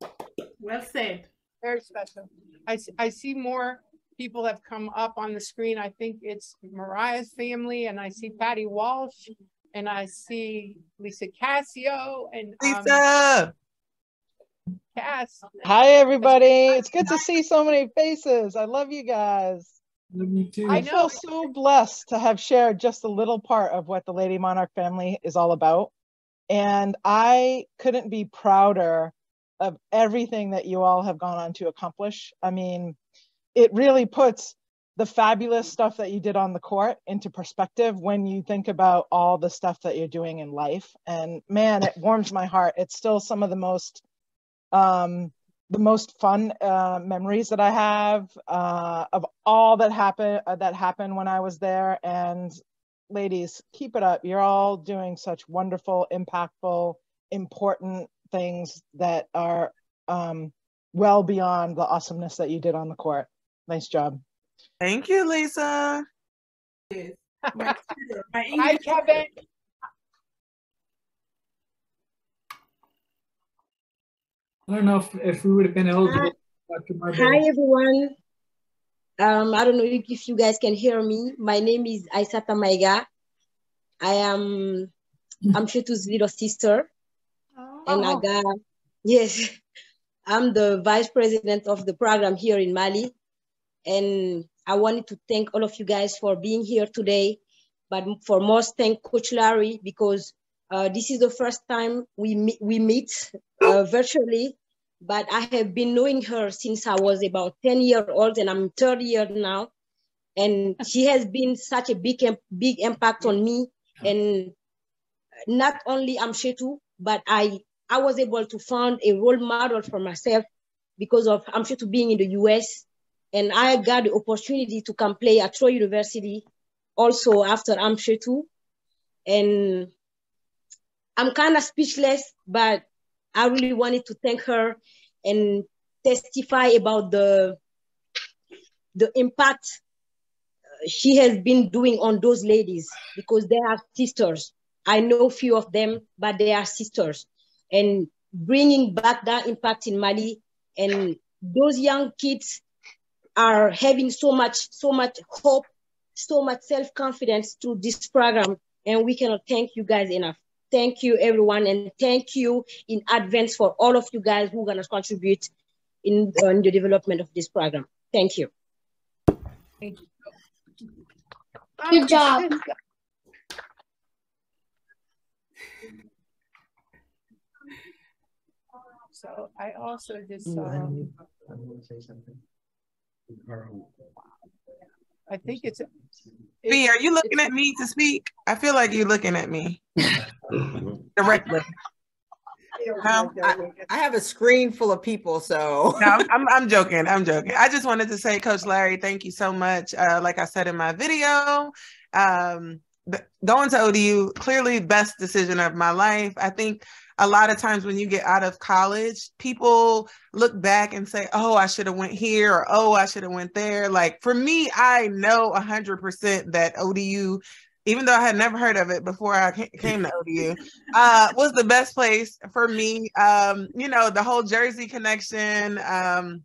it. Well said. Very special. I, I see more people have come up on the screen. I think it's Mariah's family, and I see Patty Walsh and I see Lisa Cassio and um, Lisa. Cass. Hi everybody. It's good to see so many faces. I love you guys. Love you too. I feel so blessed to have shared just a little part of what the Lady Monarch family is all about. And I couldn't be prouder of everything that you all have gone on to accomplish. I mean, it really puts the fabulous stuff that you did on the court into perspective when you think about all the stuff that you're doing in life. And man, it warms my heart. It's still some of the most um, the most fun uh, memories that I have uh, of all that happened uh, that happened when I was there. And ladies, keep it up. You're all doing such wonderful, impactful, important things that are um, well beyond the awesomeness that you did on the court. Nice job. Thank you, Lisa. my, my Hi, Kevin. I don't know if, if we would have been eligible. Hi, Hi everyone. Um, I don't know if you guys can hear me. My name is Aisata Maiga. I am I'm Shetu's little sister. Oh. And I got yes, (laughs) I'm the vice president of the program here in Mali. And I wanted to thank all of you guys for being here today, but for most thank Coach Larry because uh, this is the first time we meet, we meet uh, virtually, but I have been knowing her since I was about 10 years old and I'm 30 years now. And she has been such a big, big impact on me. And not only Hamchetou, but I, I was able to find a role model for myself because of Hamchetou being in the US and I got the opportunity to come play at Troy University also after Hamchetou. And I'm kind of speechless, but I really wanted to thank her and testify about the, the impact uh, she has been doing on those ladies because they are sisters. I know few of them, but they are sisters. And bringing back that impact in Mali and those young kids are having so much, so much hope, so much self-confidence through this program. And we cannot thank you guys enough. Thank you, everyone. And thank you in advance for all of you guys who are going to contribute in, in the development of this program. Thank you. Thank you. Good job. So I also just saw. Um, I think it's. B, are you looking at me to speak? I feel like you're looking at me (laughs) directly. Um, I, I, have a screen full of people, so (laughs) no, I'm, I'm joking. I'm joking. I just wanted to say, Coach Larry, thank you so much. Uh, like I said in my video, um, going to ODU, clearly best decision of my life. I think a lot of times when you get out of college, people look back and say, "Oh, I should have went here," or "Oh, I should have went there." Like for me, I know a hundred percent that ODU, even though I had never heard of it before I came to ODU, (laughs) uh, was the best place for me. Um, you know, the whole Jersey connection. Um,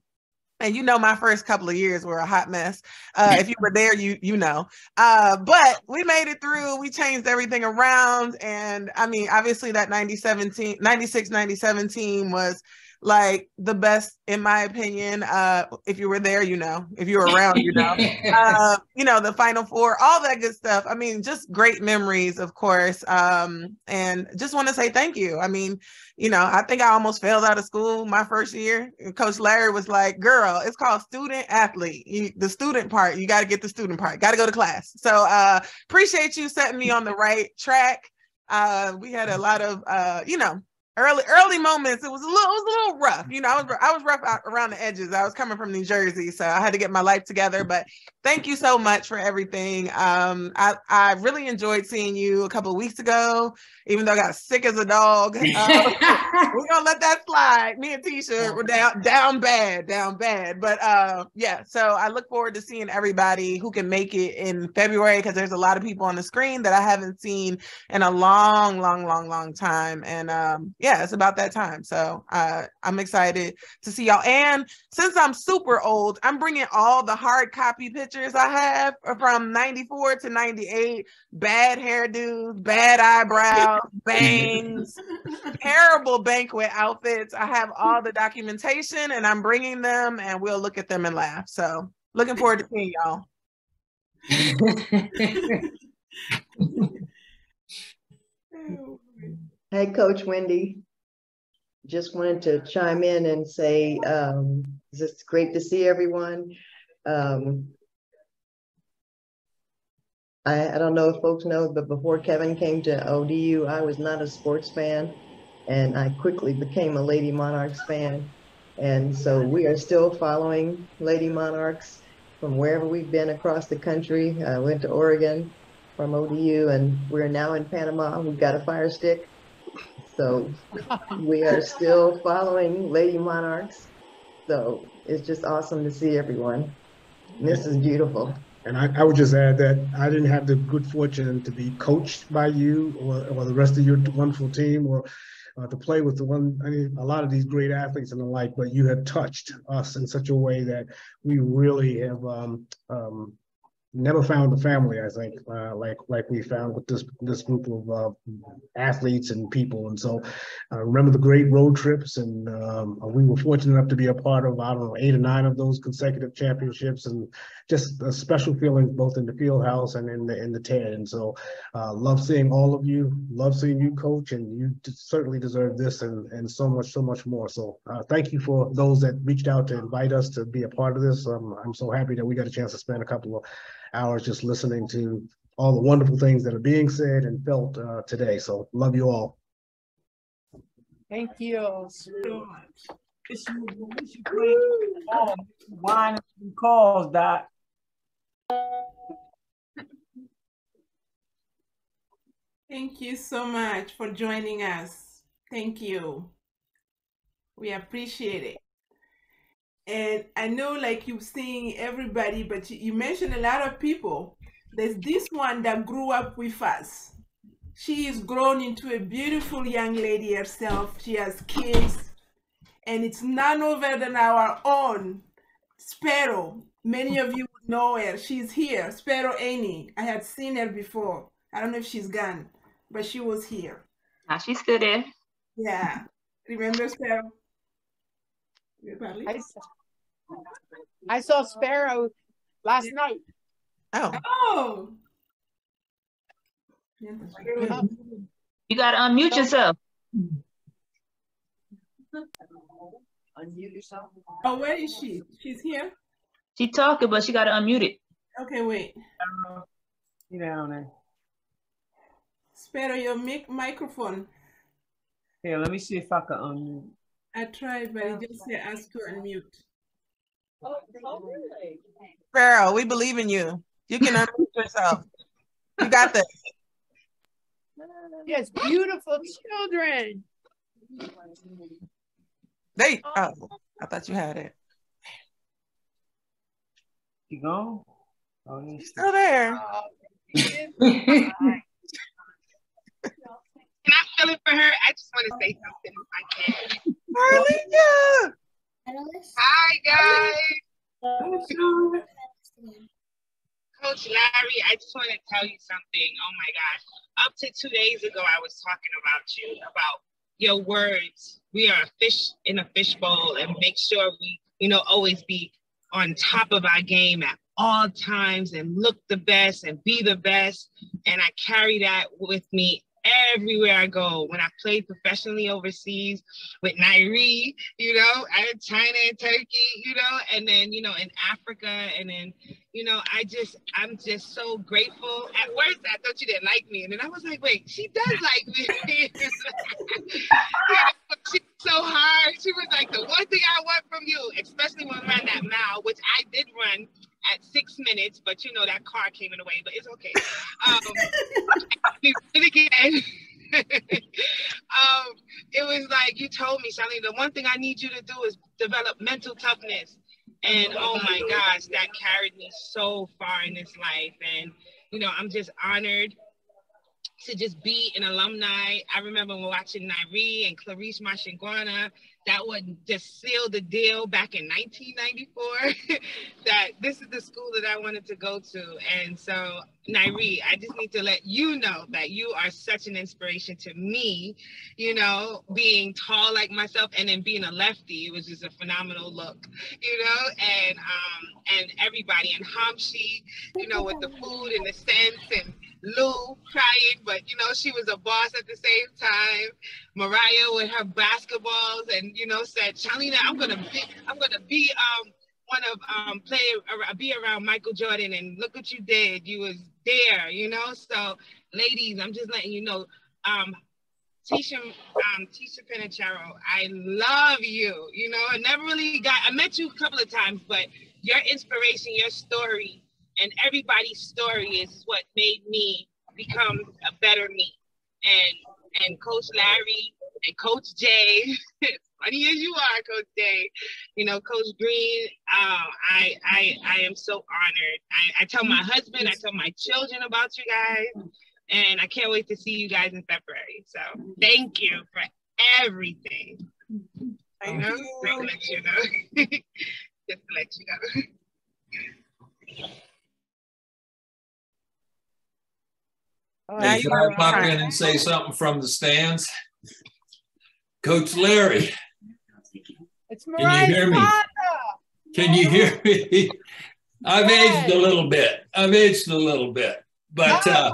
and you know my first couple of years were a hot mess. Uh, if you were there you you know. Uh, but we made it through we changed everything around and i mean obviously that 97 96 97 team was like the best in my opinion uh if you were there you know. If you were around you know. (laughs) Uh you know the final four all that good stuff. I mean just great memories of course. Um and just want to say thank you. I mean you know i think i almost failed out of school my first year. Coach larry was like girl it's called student athlete. You, the student part. You got to get the student part. Got to go to class. So uh appreciate you setting me on the right track. Uh we had a lot of uh you know early early moments it was a little it was a little rough you know i was i was rough out around the edges i was coming from new jersey so i had to get my life together but thank you so much for everything um i i really enjoyed seeing you a couple of weeks ago even though i got sick as a dog uh, (laughs) we're gonna let that slide me and tisha were down down bad down bad but uh yeah so i look forward to seeing everybody who can make it in february because there's a lot of people on the screen that i haven't seen in a long long long long time and um yeah yeah, it's about that time. So uh, I'm excited to see y'all. And since I'm super old, I'm bringing all the hard copy pictures I have from 94 to 98. Bad hairdos, bad eyebrows, (laughs) bangs, terrible banquet outfits. I have all the documentation and I'm bringing them and we'll look at them and laugh. So looking forward to seeing y'all. (laughs) (laughs) Hey, Coach Wendy. Just wanted to chime in and say um, it's great to see everyone. Um, I, I don't know if folks know, but before Kevin came to ODU, I was not a sports fan, and I quickly became a Lady Monarchs fan. And so we are still following Lady Monarchs from wherever we've been across the country. I went to Oregon from ODU, and we're now in Panama. We've got a fire stick so we are still following Lady Monarchs. So it's just awesome to see everyone. This is beautiful. And I, I, would just add that I didn't have the good fortune to be coached by you or, or the rest of your wonderful team or uh, to play with the one, I mean, a lot of these great athletes and the like, but you have touched us in such a way that we really have um, um, never found a family. I think uh, like like we found with this this group of uh, athletes and people. And so, I uh, remember the great road trips, and um, we were fortunate enough to be a part of I don't know eight or nine of those consecutive championships, and just a special feeling both in the field house and in the in the TED. And so, uh, love seeing all of you. Love seeing you, coach, and you certainly deserve this and and so much so much more. So, uh, thank you for those that reached out to invite us to be a part of this. Um, I'm so happy that we got a chance to spend a couple of hours just listening to all the wonderful things that are being said and felt uh, today. So love you all. Thank you Wine and calls, Doc. Thank you so much for joining us. Thank you. We appreciate it. And I know like you're seeing everybody, but you, you mentioned a lot of people. There's this one that grew up with us. She is grown into a beautiful young lady herself. She has kids. And it's none other than our own Sparrow. Many of you know her. She's here, Sparrow Annie. I had seen her before. I don't know if she's gone, but she was here. Ah, she's still there. Yeah. Remember Sparrow? I, I saw Sparrow last night. Oh. Oh. You gotta unmute yourself. Unmute yourself. Oh, where is she? She's here? She talking, but she gotta unmute it. Okay, wait. You down there. Sparrow your mic microphone. Here, let me see if I can unmute. I tried, but it just said ask to unmute. Oh, oh really? Sparrow, we believe in you. You can unmute yourself. You got this. Yes, beautiful children. They. Oh, I thought you had it. You go. Oh, you still there? Oh, can I fill it for her? I just want to say something if I can. Hi, guys. Coach Larry, I just want to tell you something. Oh my gosh. Up to two days ago, I was talking about you, about your words. We are a fish in a fishbowl and make sure we, you know, always be on top of our game at all times and look the best and be the best. And I carry that with me everywhere I go. When I played professionally overseas with Nyree, you know, I in China and Turkey, you know, and then, you know, in Africa. And then, you know, I just, I'm just so grateful. At first, I thought you didn't like me. And then I was like, wait, she does like me. (laughs) you know, she's so hard. She was like, the one thing I want from you, especially when I ran that mile, which I did run at six minutes, but you know that car came in the way, but it's okay. Um, (laughs) again, (laughs) um, it was like you told me, Shelly, the one thing I need you to do is develop mental toughness. And oh my gosh, that carried me so far in this life. And you know, I'm just honored to just be an alumni. I remember watching Nyree and Clarisse Machanguana. That would just seal the deal back in 1994 (laughs) that this is the school that I wanted to go to. And so, Nyree, I just need to let you know that you are such an inspiration to me, you know, being tall like myself and then being a lefty, it was just a phenomenal look, you know, and um and everybody and Hamshi, you know, with the food and the scents and Lou crying, but you know, she was a boss at the same time. Mariah with her basketballs and you know said, Chalina, I'm gonna be I'm gonna be um one of um play be around Michael Jordan and look what you did. You was there, you know. So ladies, I'm just letting you know, um Tisha, um, Ticha Penicheiro, I love you. You know, I never really got, I met you a couple of times, but your inspiration, your story, and everybody's story is what made me become a better me. And and Coach Larry and Coach Jay, (laughs) funny as you are, Coach Jay, you know, Coach Green, uh, I I I am so honored. I, I tell my husband, I tell my children about you guys, and I can't wait to see you guys in February. So thank you for everything. I know, (laughs) just to let you know. just to let you know. Hey, can I pop in and say something from the stands? Coach Larry, It's can you hear me? Can you hear me? I've aged a little bit. I've aged a little bit. But uh,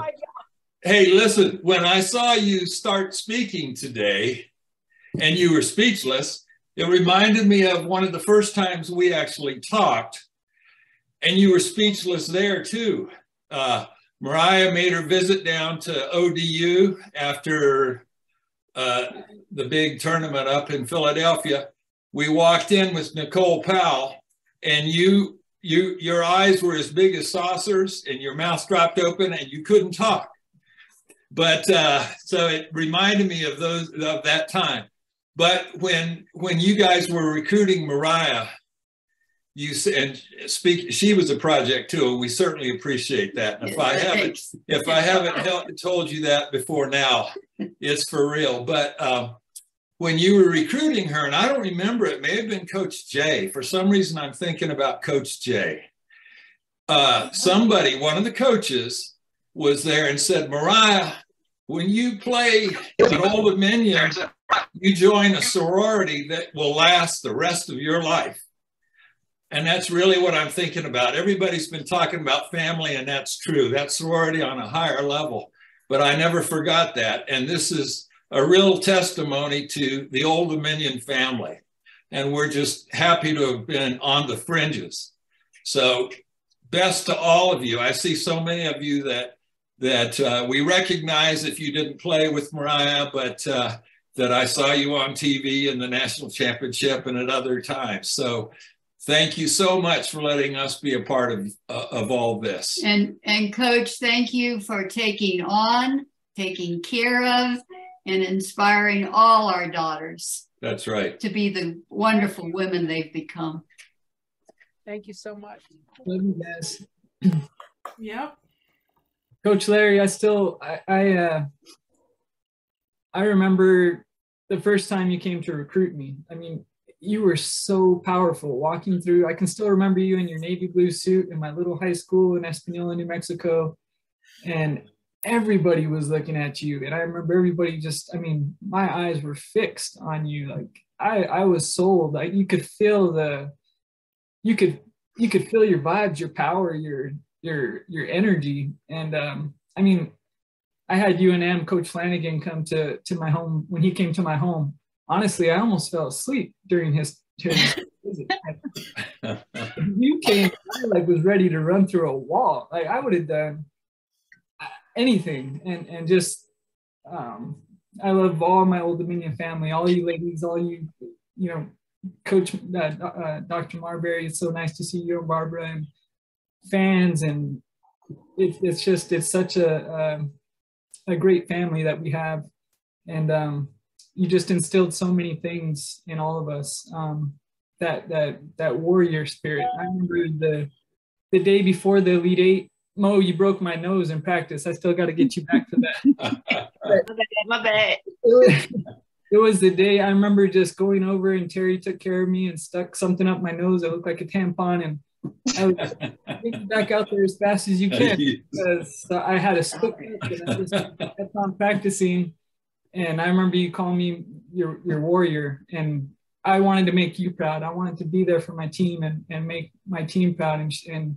hey, listen, when I saw you start speaking today and you were speechless, it reminded me of one of the first times we actually talked, and you were speechless there too. Uh, Mariah made her visit down to ODU after uh, the big tournament up in Philadelphia. We walked in with Nicole Powell, and you, you, your eyes were as big as saucers, and your mouth dropped open, and you couldn't talk. But uh, so it reminded me of those of that time. But when when you guys were recruiting Mariah, you said speak she was a project too and we certainly appreciate that. And if i haven't if i haven't told you that before now it's for real. But um, when you were recruiting her and i don't remember it may have been coach jay for some reason i'm thinking about coach jay uh, somebody one of the coaches was there and said mariah when you play at old dominion you join a sorority that will last the rest of your life and that's really what I'm thinking about. Everybody's been talking about family, and that's true. That's sorority on a higher level. But I never forgot that. And this is a real testimony to the Old Dominion family. And we're just happy to have been on the fringes. So, best to all of you. I see so many of you that that uh, we recognize if you didn't play with Mariah, but uh, that I saw you on TV in the national championship and at other times. So thank you so much for letting us be a part of uh, of all this. And and coach, thank you for taking on, taking care of, and inspiring all our daughters That's right. to be the wonderful women they've become. Thank you so much. Love you guys. (clears throat) Yep. Coach Larry, I still I I uh I remember the first time you came to recruit me. I mean, you were so powerful walking through. I can still remember you in your navy blue suit in my little high school in Espanola, New Mexico. And everybody was looking at you. And I remember everybody just, I mean, my eyes were fixed on you. Like I I was sold. Like you could feel the you could you could feel your vibes, your power, your your your energy. And um, I mean, I had UNM Coach Flanagan come to to my home when he came to my home. Honestly, I almost fell asleep during his, his (laughs) visit. you came, I like was ready to run through a wall. Like I would have done anything, and and just um, I love all my Old Dominion family, all you ladies, all you you know, Coach uh, uh, Dr. Marbury. It's so nice to see you and Barbara and fans, and it, it's just it's such a um, a great family that we have, and um, you just instilled so many things in all of us. Um, that that that warrior spirit. I remember the the day before the Elite Eight. Mo, you broke my nose in practice. I still got to get you back for that. (laughs) My bad. it was, it was the day I remember just going over and Terry took care of me and stuck something up my nose that looked like a tampon and I was getting back out there as fast as you (laughs) can because I had a split and I just kept on practicing. And I remember you calling me your your warrior and I wanted to make you proud. I wanted to be there for my team and, and make my team proud. And, and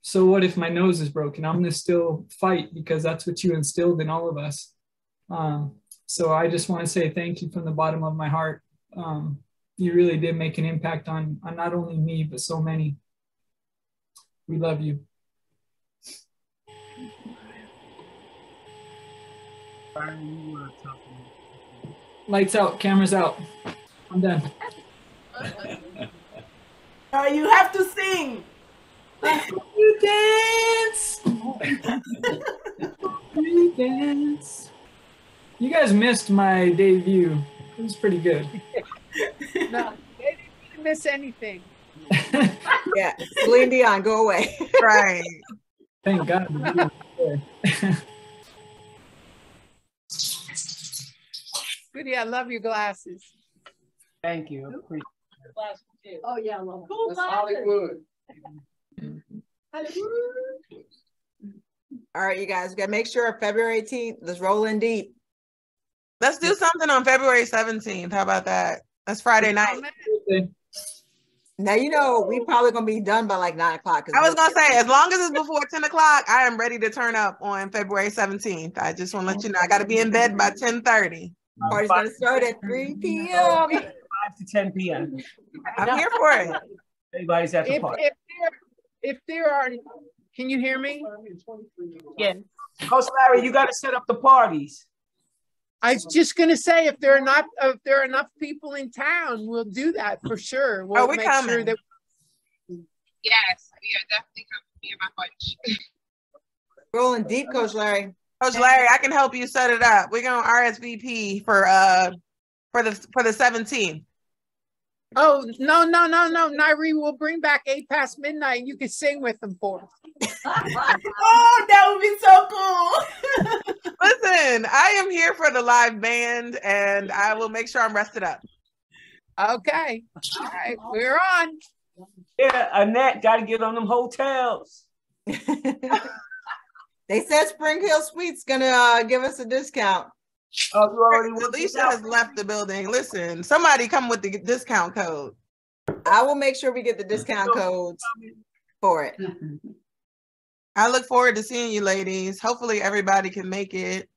so what if my nose is broken? I'm going to still fight because that's what you instilled in all of us. Um, so I just want to say thank you from the bottom of my heart. Um, you really did make an impact on, on not only me, but so many. We love you. Lights out, cameras out. I'm done. (laughs) Uh, you have to sing. You dance. You dance. You guys missed my debut. It was pretty good. No, they didn't miss anything. (laughs) Yeah, Celine Dion, go away. Right. Thank God. (laughs) Goody, I love your glasses. Thank you. Oh, yeah, I love it. That's Hollywood. All right, you guys, we gotta make sure February 18th, let's roll in deep. Let's do something on February 17th. How about that? That's Friday night. Now you know we probably gonna be done by like nine o'clock. I was gonna say, as long as it's before 10 o'clock, I am ready to turn up on February 17th. I just want to let you know I gotta be in bed by 10 30. Um, Party's gonna start at 3 p.m. Five to 10 p.m. (laughs) I'm here for it. Everybody's at the If, party. if there, if there are, can you hear me? Yeah. Coach Larry, you gotta set up the parties. I was just gonna say, if there are not, if there are enough people in town, we'll do that for sure. We'll we make sure coming. that Yes, we are definitely coming. Me and my bunch. Rolling deep, Coach Larry. Coach Larry, I can help you set it up. We're gonna RSVP for uh for the for the 17th. Oh no no no no! Nyree will bring back eight past midnight. and You can sing with them for us. (laughs) oh, that would be so cool. (laughs) Listen, I am here for the live band and I will make sure I'm rested up. Okay, all right, we're on. Yeah, Annette gotta get on them hotels. (laughs) They said Spring Hill Suites gonna uh, give us a discount. Oh, you already Alicia has left the building. Listen, somebody come with the discount code. I will make sure we get the discount codes for it. (laughs) I look forward to seeing you ladies. Hopefully everybody can make it.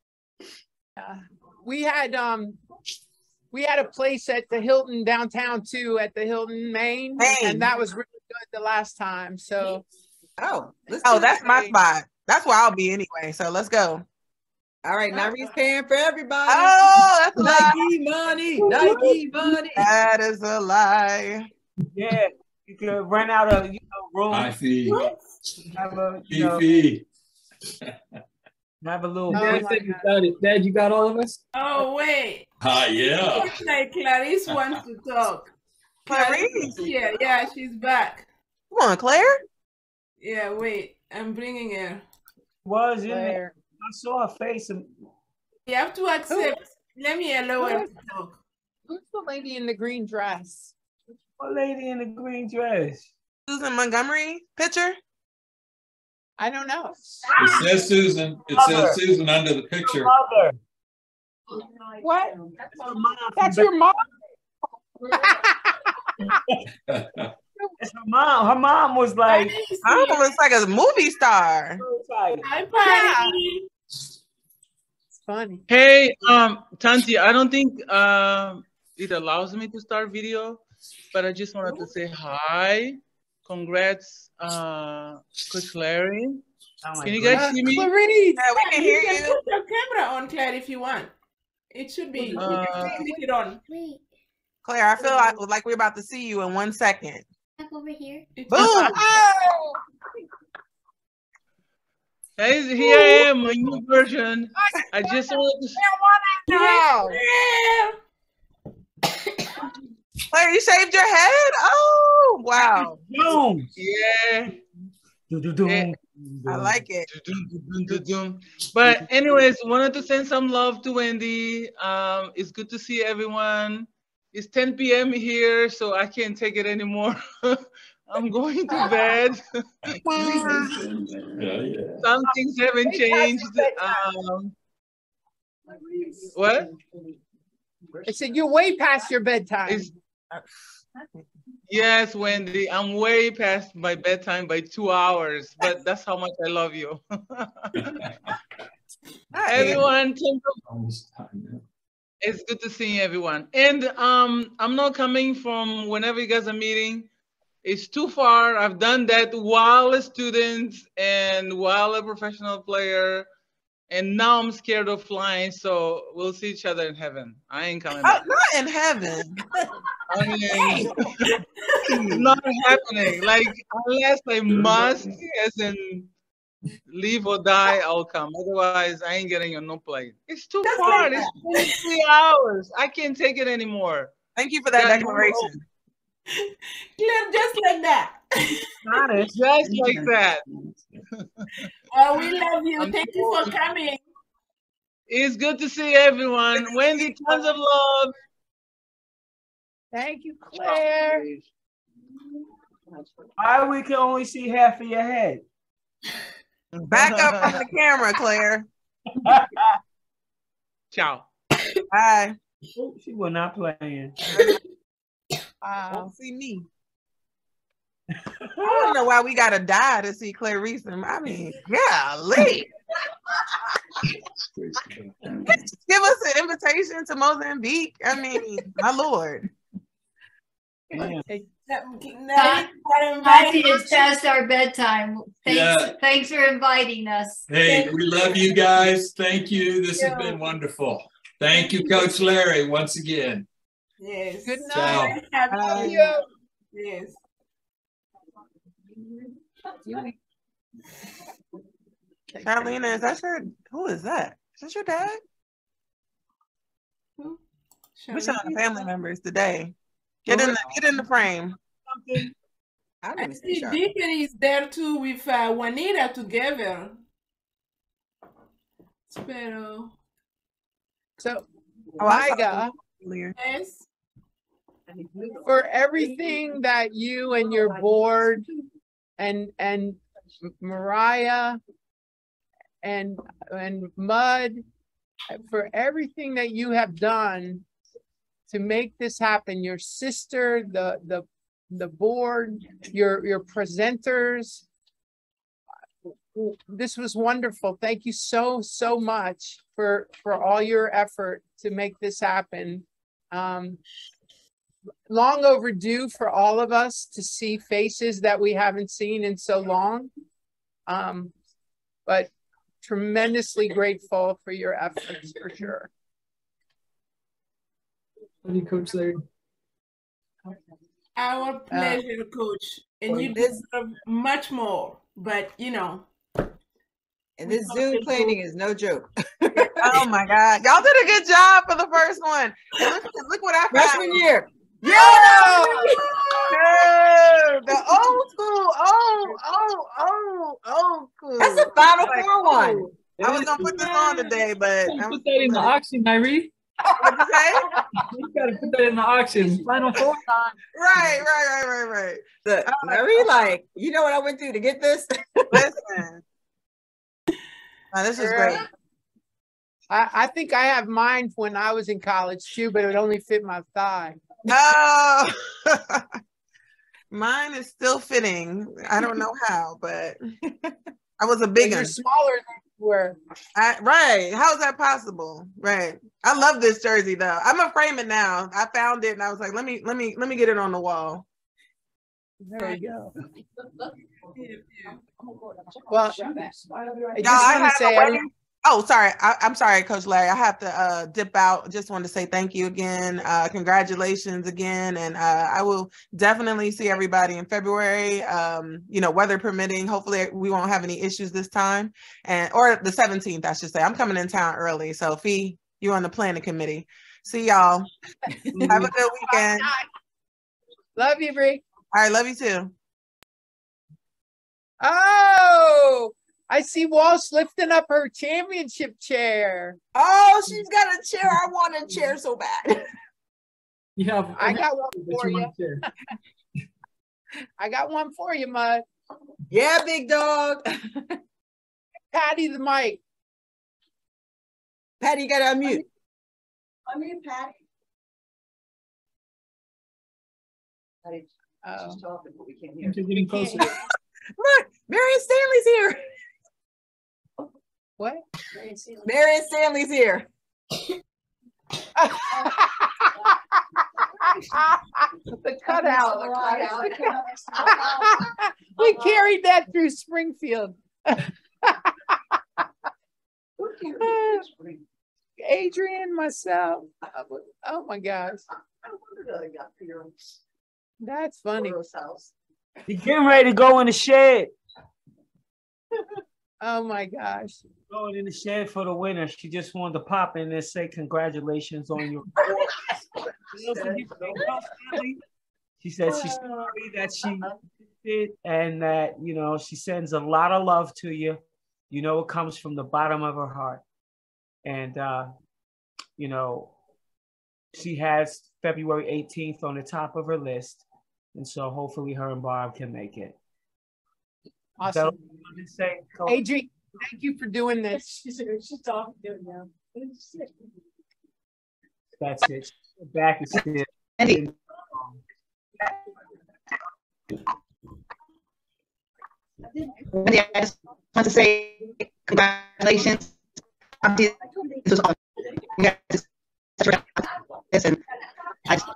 We had um, we had a place at the Hilton downtown too, at the Hilton Maine, Maine. and that was really good the last time. So Oh, Oh, that's my spot. That's where I'll be anyway. So let's go. All right, Nyree's paying for everybody. Oh, that's a lie. Nike money, Nike money. That is a lie. Yeah, You could rent out a you know room. Hi, Fee. Have a you know, have a little. Dad, said you got it. Dad, you got all of us? Oh wait. Ah, yeah. Looks like Clarisse wants to talk. Clarisse? Yeah, yeah, she's back. Come on, Claire. Yeah, wait. I'm bringing her. Was in there. I saw her face. And... You have to accept. Let me allow her to talk. Who's the lady in the green dress? What lady in the green dress? Susan Montgomery picture? I don't know. It says Susan. It Mother. says Susan under the picture. Mother. What? That's your mom? It's (laughs) (laughs) (laughs) her mom. Her mom was like, Mom looks like a movie star. Hi, Patty. It's funny. Hey, um, Tanti, I don't think um it allows me to start video, but I just wanted to say hi. Congrats, uh, Coach Larry. Can you guys see me? Clarisse. Yeah, we can hear you. Can you. put your camera on, Claire, if you want. It should be. you Uh, can click it on. Claire, I feel like, like we're about to see you in one second. Back over here. (laughs) Boom! Guys, here I am, my new version. I just wanted to. Wow. Claire, you shaved your head? Oh, wow. Boom. Yeah. Yeah. I like it. But anyways, wanted to send some love to Wendy. Um, it's good to see everyone. It's 10 p.m. here, so I can't take it anymore. (laughs) I'm going to bed. (laughs) Yeah, yeah. Some things haven't changed. Um, what? I said you're way past your bedtime. Yes, Wendy, I'm way past my bedtime by two hours, but (laughs) that's how much I love you. everyone, think of- Almost time now. it's good to see everyone. And um, I'm not coming from whenever you guys are meeting. It's too far. I've done that while a student and while a professional player. And now I'm scared of flying, so we'll see each other in heaven. I ain't coming back. not in heaven. I mean, it's not happening. Like unless I must, as in leave or die, I'll come. Otherwise, I ain't getting on no plane. It's too Just far. like It's 23 hours. I can't take it anymore. Thank you for that Yeah, declaration. (laughs) Claire, just like that. Got it. Just like that. Oh, (laughs) we love you. I'm Thank you for coming. It's good to see everyone. Wendy, tons of love. Thank you, Claire. Why we can only see half of your head? Back up from the (laughs) camera, Claire. Ciao. Bye. Oh, she was not playing. Don't see me. I don't know why we gotta die to see Clarisse. I mean, golly. Give us an invitation to Mozambique. I mean, my lord. Tati, it's past our bedtime. Thanks, Yeah. thanks for inviting us. Hey, we love you guys. Thank you. This has been wonderful. Thank you, Coach Larry, once again. Yes. Good night. Have Love you. you. Yes. Carolina, is that your who is that? Is that your dad? We're showing family members today. Get in the get in the frame. I didn't see see Deacon is there too with uh, Juanita together. Pero, So, Oh, I saw Micah, yes. for everything that you and your board and and Mariah and and Mud for everything that you have done to make this happen your sister the the the board your your presenters this was wonderful thank you so so much for for all your effort to make this happen um long overdue for all of us to see faces that we haven't seen in so long. Um, but tremendously grateful for your efforts for sure. Love you, Coach Larry. Our uh, pleasure, Coach. And you deserve much more. But you know, And this Zoom cleaning is no joke. (laughs) oh my God. Y'all did a good job for the first one. And look, look what I found. Freshman year. Yeah! Dude, the old school, oh, oh, oh, old school. That's the Final Like, Four one. Oh, I was gonna put this on today, but I'm Put that in the auction, Irene. What'd you say? You gotta put that in the auction. Final four. Right, right, right, right, right. Look, Marie, like, you know what I went through to get this? Listen. (laughs) Oh, this is great. I, I think I have mine when I was in college too, but it would only fit my thigh. Oh, (laughs) mine is still fitting. I don't know how, but (laughs) I was a big You're smaller than you were. I, right. How is that possible? Right. I love this jersey though. I'm gonna frame it now. I found it and I was like, let me let me let me get it on the wall. There you go. (laughs) Well, I Y'all, just I want to have say, a I, wedding- Oh, sorry. I, I'm sorry, Coach Larry. I have to uh, dip out. Just wanted to say thank you again. Uh, congratulations again. And uh, I will definitely see everybody in February, um, you know, weather permitting. Hopefully we won't have any issues this time. And or the 17th, I should say. I'm coming in town early. So Fee, you on the planning committee. See y'all. have a good weekend. love you, Bree. All right, love you too. Oh, I see Walsh lifting up her championship chair. Oh, she's got a chair. I want a chair so bad. (laughs) Yeah. I got one for you you. (laughs) (laughs) I got one for you, Mud. Yeah, big dog. Patty the mic. Patty, you gotta unmute. Unmute, Patty. Oh. She's talking, but we can't You're getting closer. Look, Marianne Stanley's here. What? Marianne Stanley's here. (laughs) the cutout. (laughs) we carried that through Springfield. Uh, Adrian, myself. Uh, oh my gosh. That's funny. You're getting ready to go in the shed. (laughs) Oh my gosh. Going in the shed for the winner. She just wanted to pop in and say congratulations on your. (laughs) she said she's sorry that she did and that you know she sends a lot of love to you. You know it comes from the bottom of her heart, and uh, you know she has February 18th on the top of her list, and so hopefully her and Bob can make it. Is Awesome. you wanted to say, Coach? Adrian, thank you for doing this. (laughs) She's, she's talking to it now. That's it. Back is still. Wendy, I just want to say congratulations. Obviously, This was on. You guys just and I just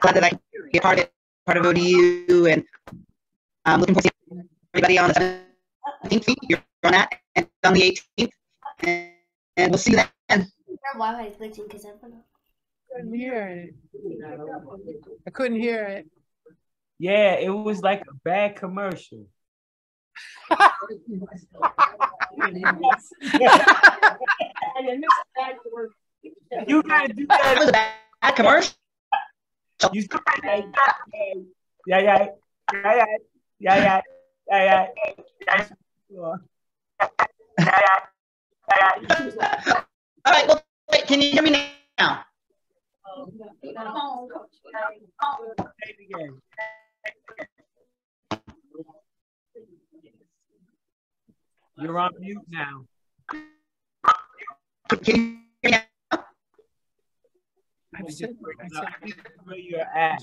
glad that I can be a part of it, part of ODU, and I'm looking forward to seeing everybody on the 17th. You're on that, and on the 18th, and, and we'll see you then. Wi-Fi is glitching because everyone. couldn't hear it. I couldn't hear it. Yeah, it was like a bad commercial. (laughs) You gotta do that. That was a bad commercial. You yeah, yeah, yeah, yeah, yeah, yeah, yeah, yeah. All right, well, wait, can you hear me now? You're on mute now. Can you hear me now? I just I think where you're at.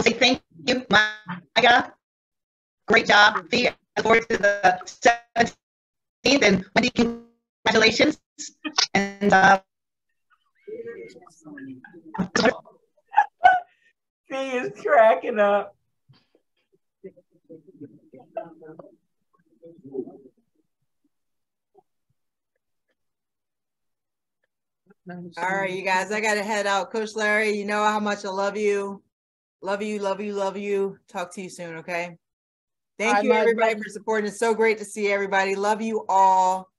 Say thank you, Micah. Great job. See you forward to the 17th and Wendy, congratulations. And uh, (laughs) He is cracking up. All right, you guys, I gotta head out. Coach Larry, you know how much I love you. Love you, love you, love you. Talk to you soon, okay? Thank Bye, you, everybody, love. for supporting. It's so great to see everybody. Love you all.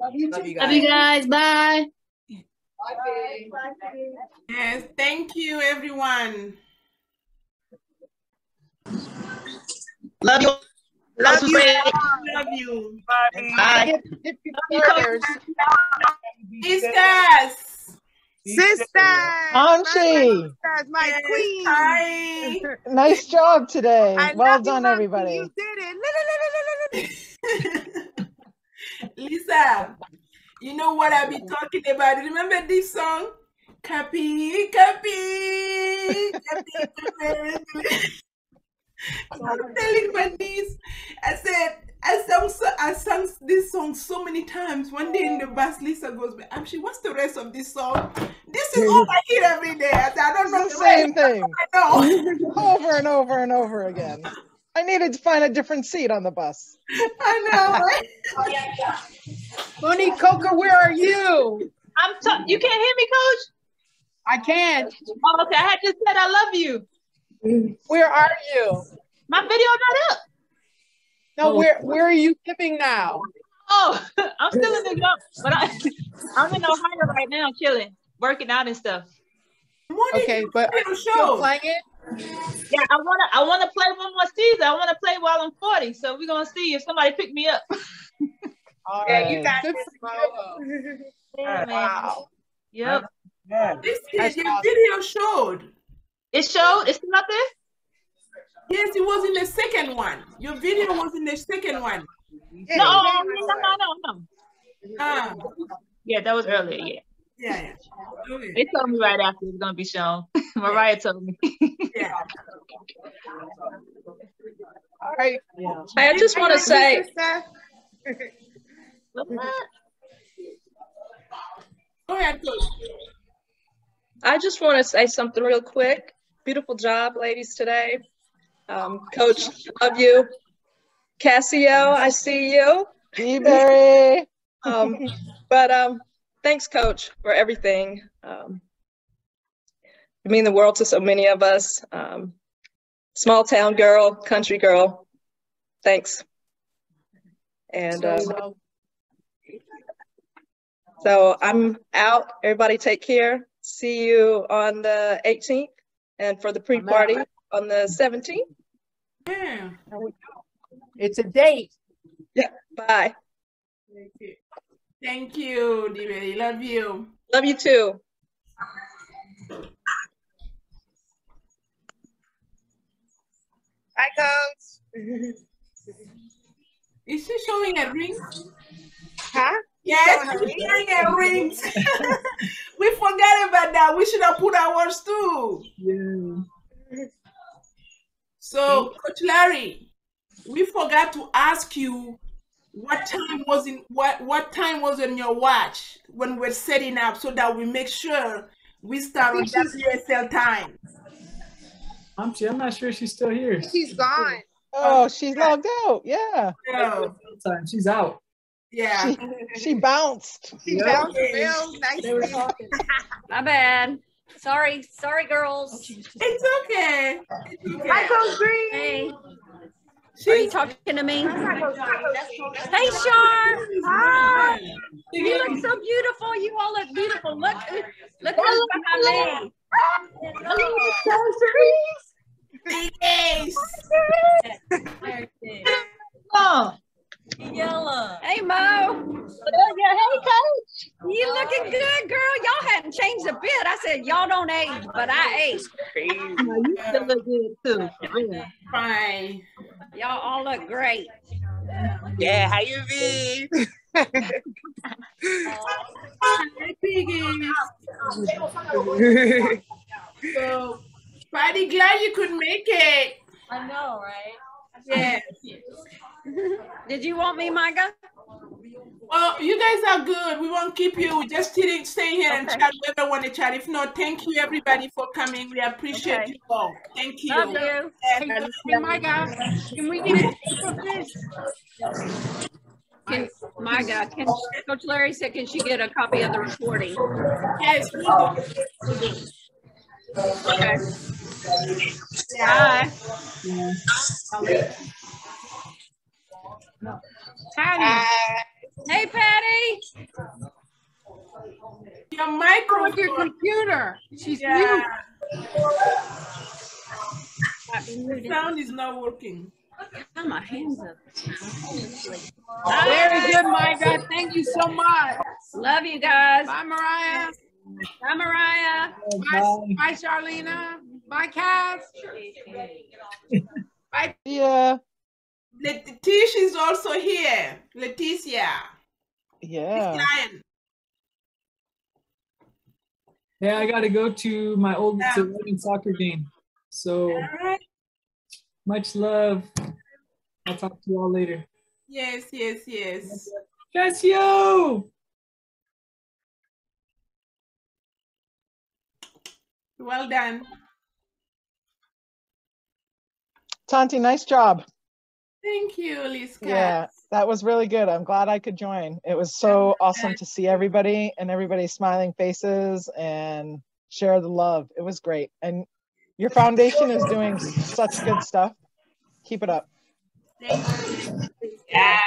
Love you, Love you Love you guys. Bye. Yes, thank you, everyone. Love you. Love you. Bye. Love you. Bye. Sisters. Sisters. Anshi, That's my queen. Hi. nice job today. I well love you, done, everybody. You did it. (laughs) Lisa, you know what I've been talking about? Remember this song? Capi, capi, capi, capi. (laughs) I'm telling my niece, I said, I sang, so, I sang this song so many times. One day in the bus, Lisa goes, but actually, what's the rest of this song? This is all I hear every day. I said, I don't know It's the the rest. same thing. (laughs) I know. over and over and over again. I needed to find a different seat on the bus. I know, right? Monique Coker, where are you? I'm t- you can't hear me, coach? I can. Oh, okay. I had just said I love you. Where are you? My video not up. No, oh. where where are you living now? Oh, (laughs) I'm still in New York, but I, (laughs) I'm in Ohio right now, chilling, working out and stuff. Okay, but Little still show. playing it? Yeah, I wanna I wanna play one more season. I wanna play while I'm 40. So we're gonna see if somebody pick me up. (laughs) All Yeah, right. you got Good this. Yeah. Wow. Yep. Yeah. This That's your awesome. video showed. It showed. It's still up there. Yes, it was in the second one. Your video was in the second one. No, no, no, no, no. Ah, Yeah, that was earlier. Yeah. yeah, yeah. Okay. They told me right after it was gonna be shown. (laughs) Mariah told me. Yeah. All right. Yeah. I just want to say, Go ahead, coach. I just want to say something real quick. Beautiful job, ladies, today. Um, Coach, love you. Cassio, I see you. G-Berry. (laughs) Um, but um, thanks, Coach, for everything. Um, you mean the world to so many of us. Um, small town girl, country girl. Thanks. And uh, So, so I'm out. Everybody take care. See you on the 18th and for the pre-party on the 17th. Yeah. it's a date. Yeah. Bye. Thank you. Thank you, Diberi. Love you. Love you too. Hi, coach. Is she showing a ring? Huh? Yes, Showing her she's showing we (laughs) (laughs) forgot about that. We should have put ours too. Yeah. So, Coach Larry, we forgot to ask you what time was in what what time was on your watch when we're setting up so that we make sure we start on WSL time. I'm, I'm not sure she's still here. She's gone. Oh, oh she's logged out. Yeah. Oh, Time. She's out. Yeah. She, she bounced. She Yep. bounced the bell They were nicely. talking. (laughs) My bad. Sorry, sorry, girls. It's okay. It's okay. Hi, Coach Green. Hey, are you talking to me? Hey, Shar. Hi. You look so beautiful. You all look beautiful. Look, who- look who's behind me. Yes. Oh, Yellow. Hey, Mo. yeah. Hey, coach. You looking good, girl. Y'all hadn't changed a bit. I said y'all don't age, but I age. No, you still look good too. for. Fine. Y'all all look great. Yeah, how you be? Hi, piggies. (laughs) So, Patty, glad you could make it. I know, right? Yes. (laughs) Did you want me, Micah? Oh, well, you guys are good. We won't keep you. We just sitting, stay here and chat. Whoever want to chat. If not, thank you everybody for coming. We appreciate Okay. you all. Thank you. Love you. And- Hey, my God, can we get a tape this? Can, My God, can Coach Larry said, can she get a copy of the recording? Yes, we do. Okay. Hi. Patty. Hey, Patty. Your with microphone. your computer. She's Yeah. mute. The sound is not working. Got my hands up. Very good, Micah. Thank you so much. Love you guys. Bye, Mariah. Bye, Mariah. Bye, bye Charlena. Bye, Cass. (laughs) Bye. Yeah. Letitia is also here. Leticia. Yeah. Lion. Yeah, I got to go to my old Yeah. soccer game. So All right. much love. I'll talk to you all later. Yes, yes, yes. Casio! Well done. Tanti, nice job. Thank you, Liska. Yeah, that was really good. I'm glad I could join. It was so awesome to see everybody and everybody's smiling faces and share the love. It was great. And your foundation is doing such good stuff. Keep it up. Thank you.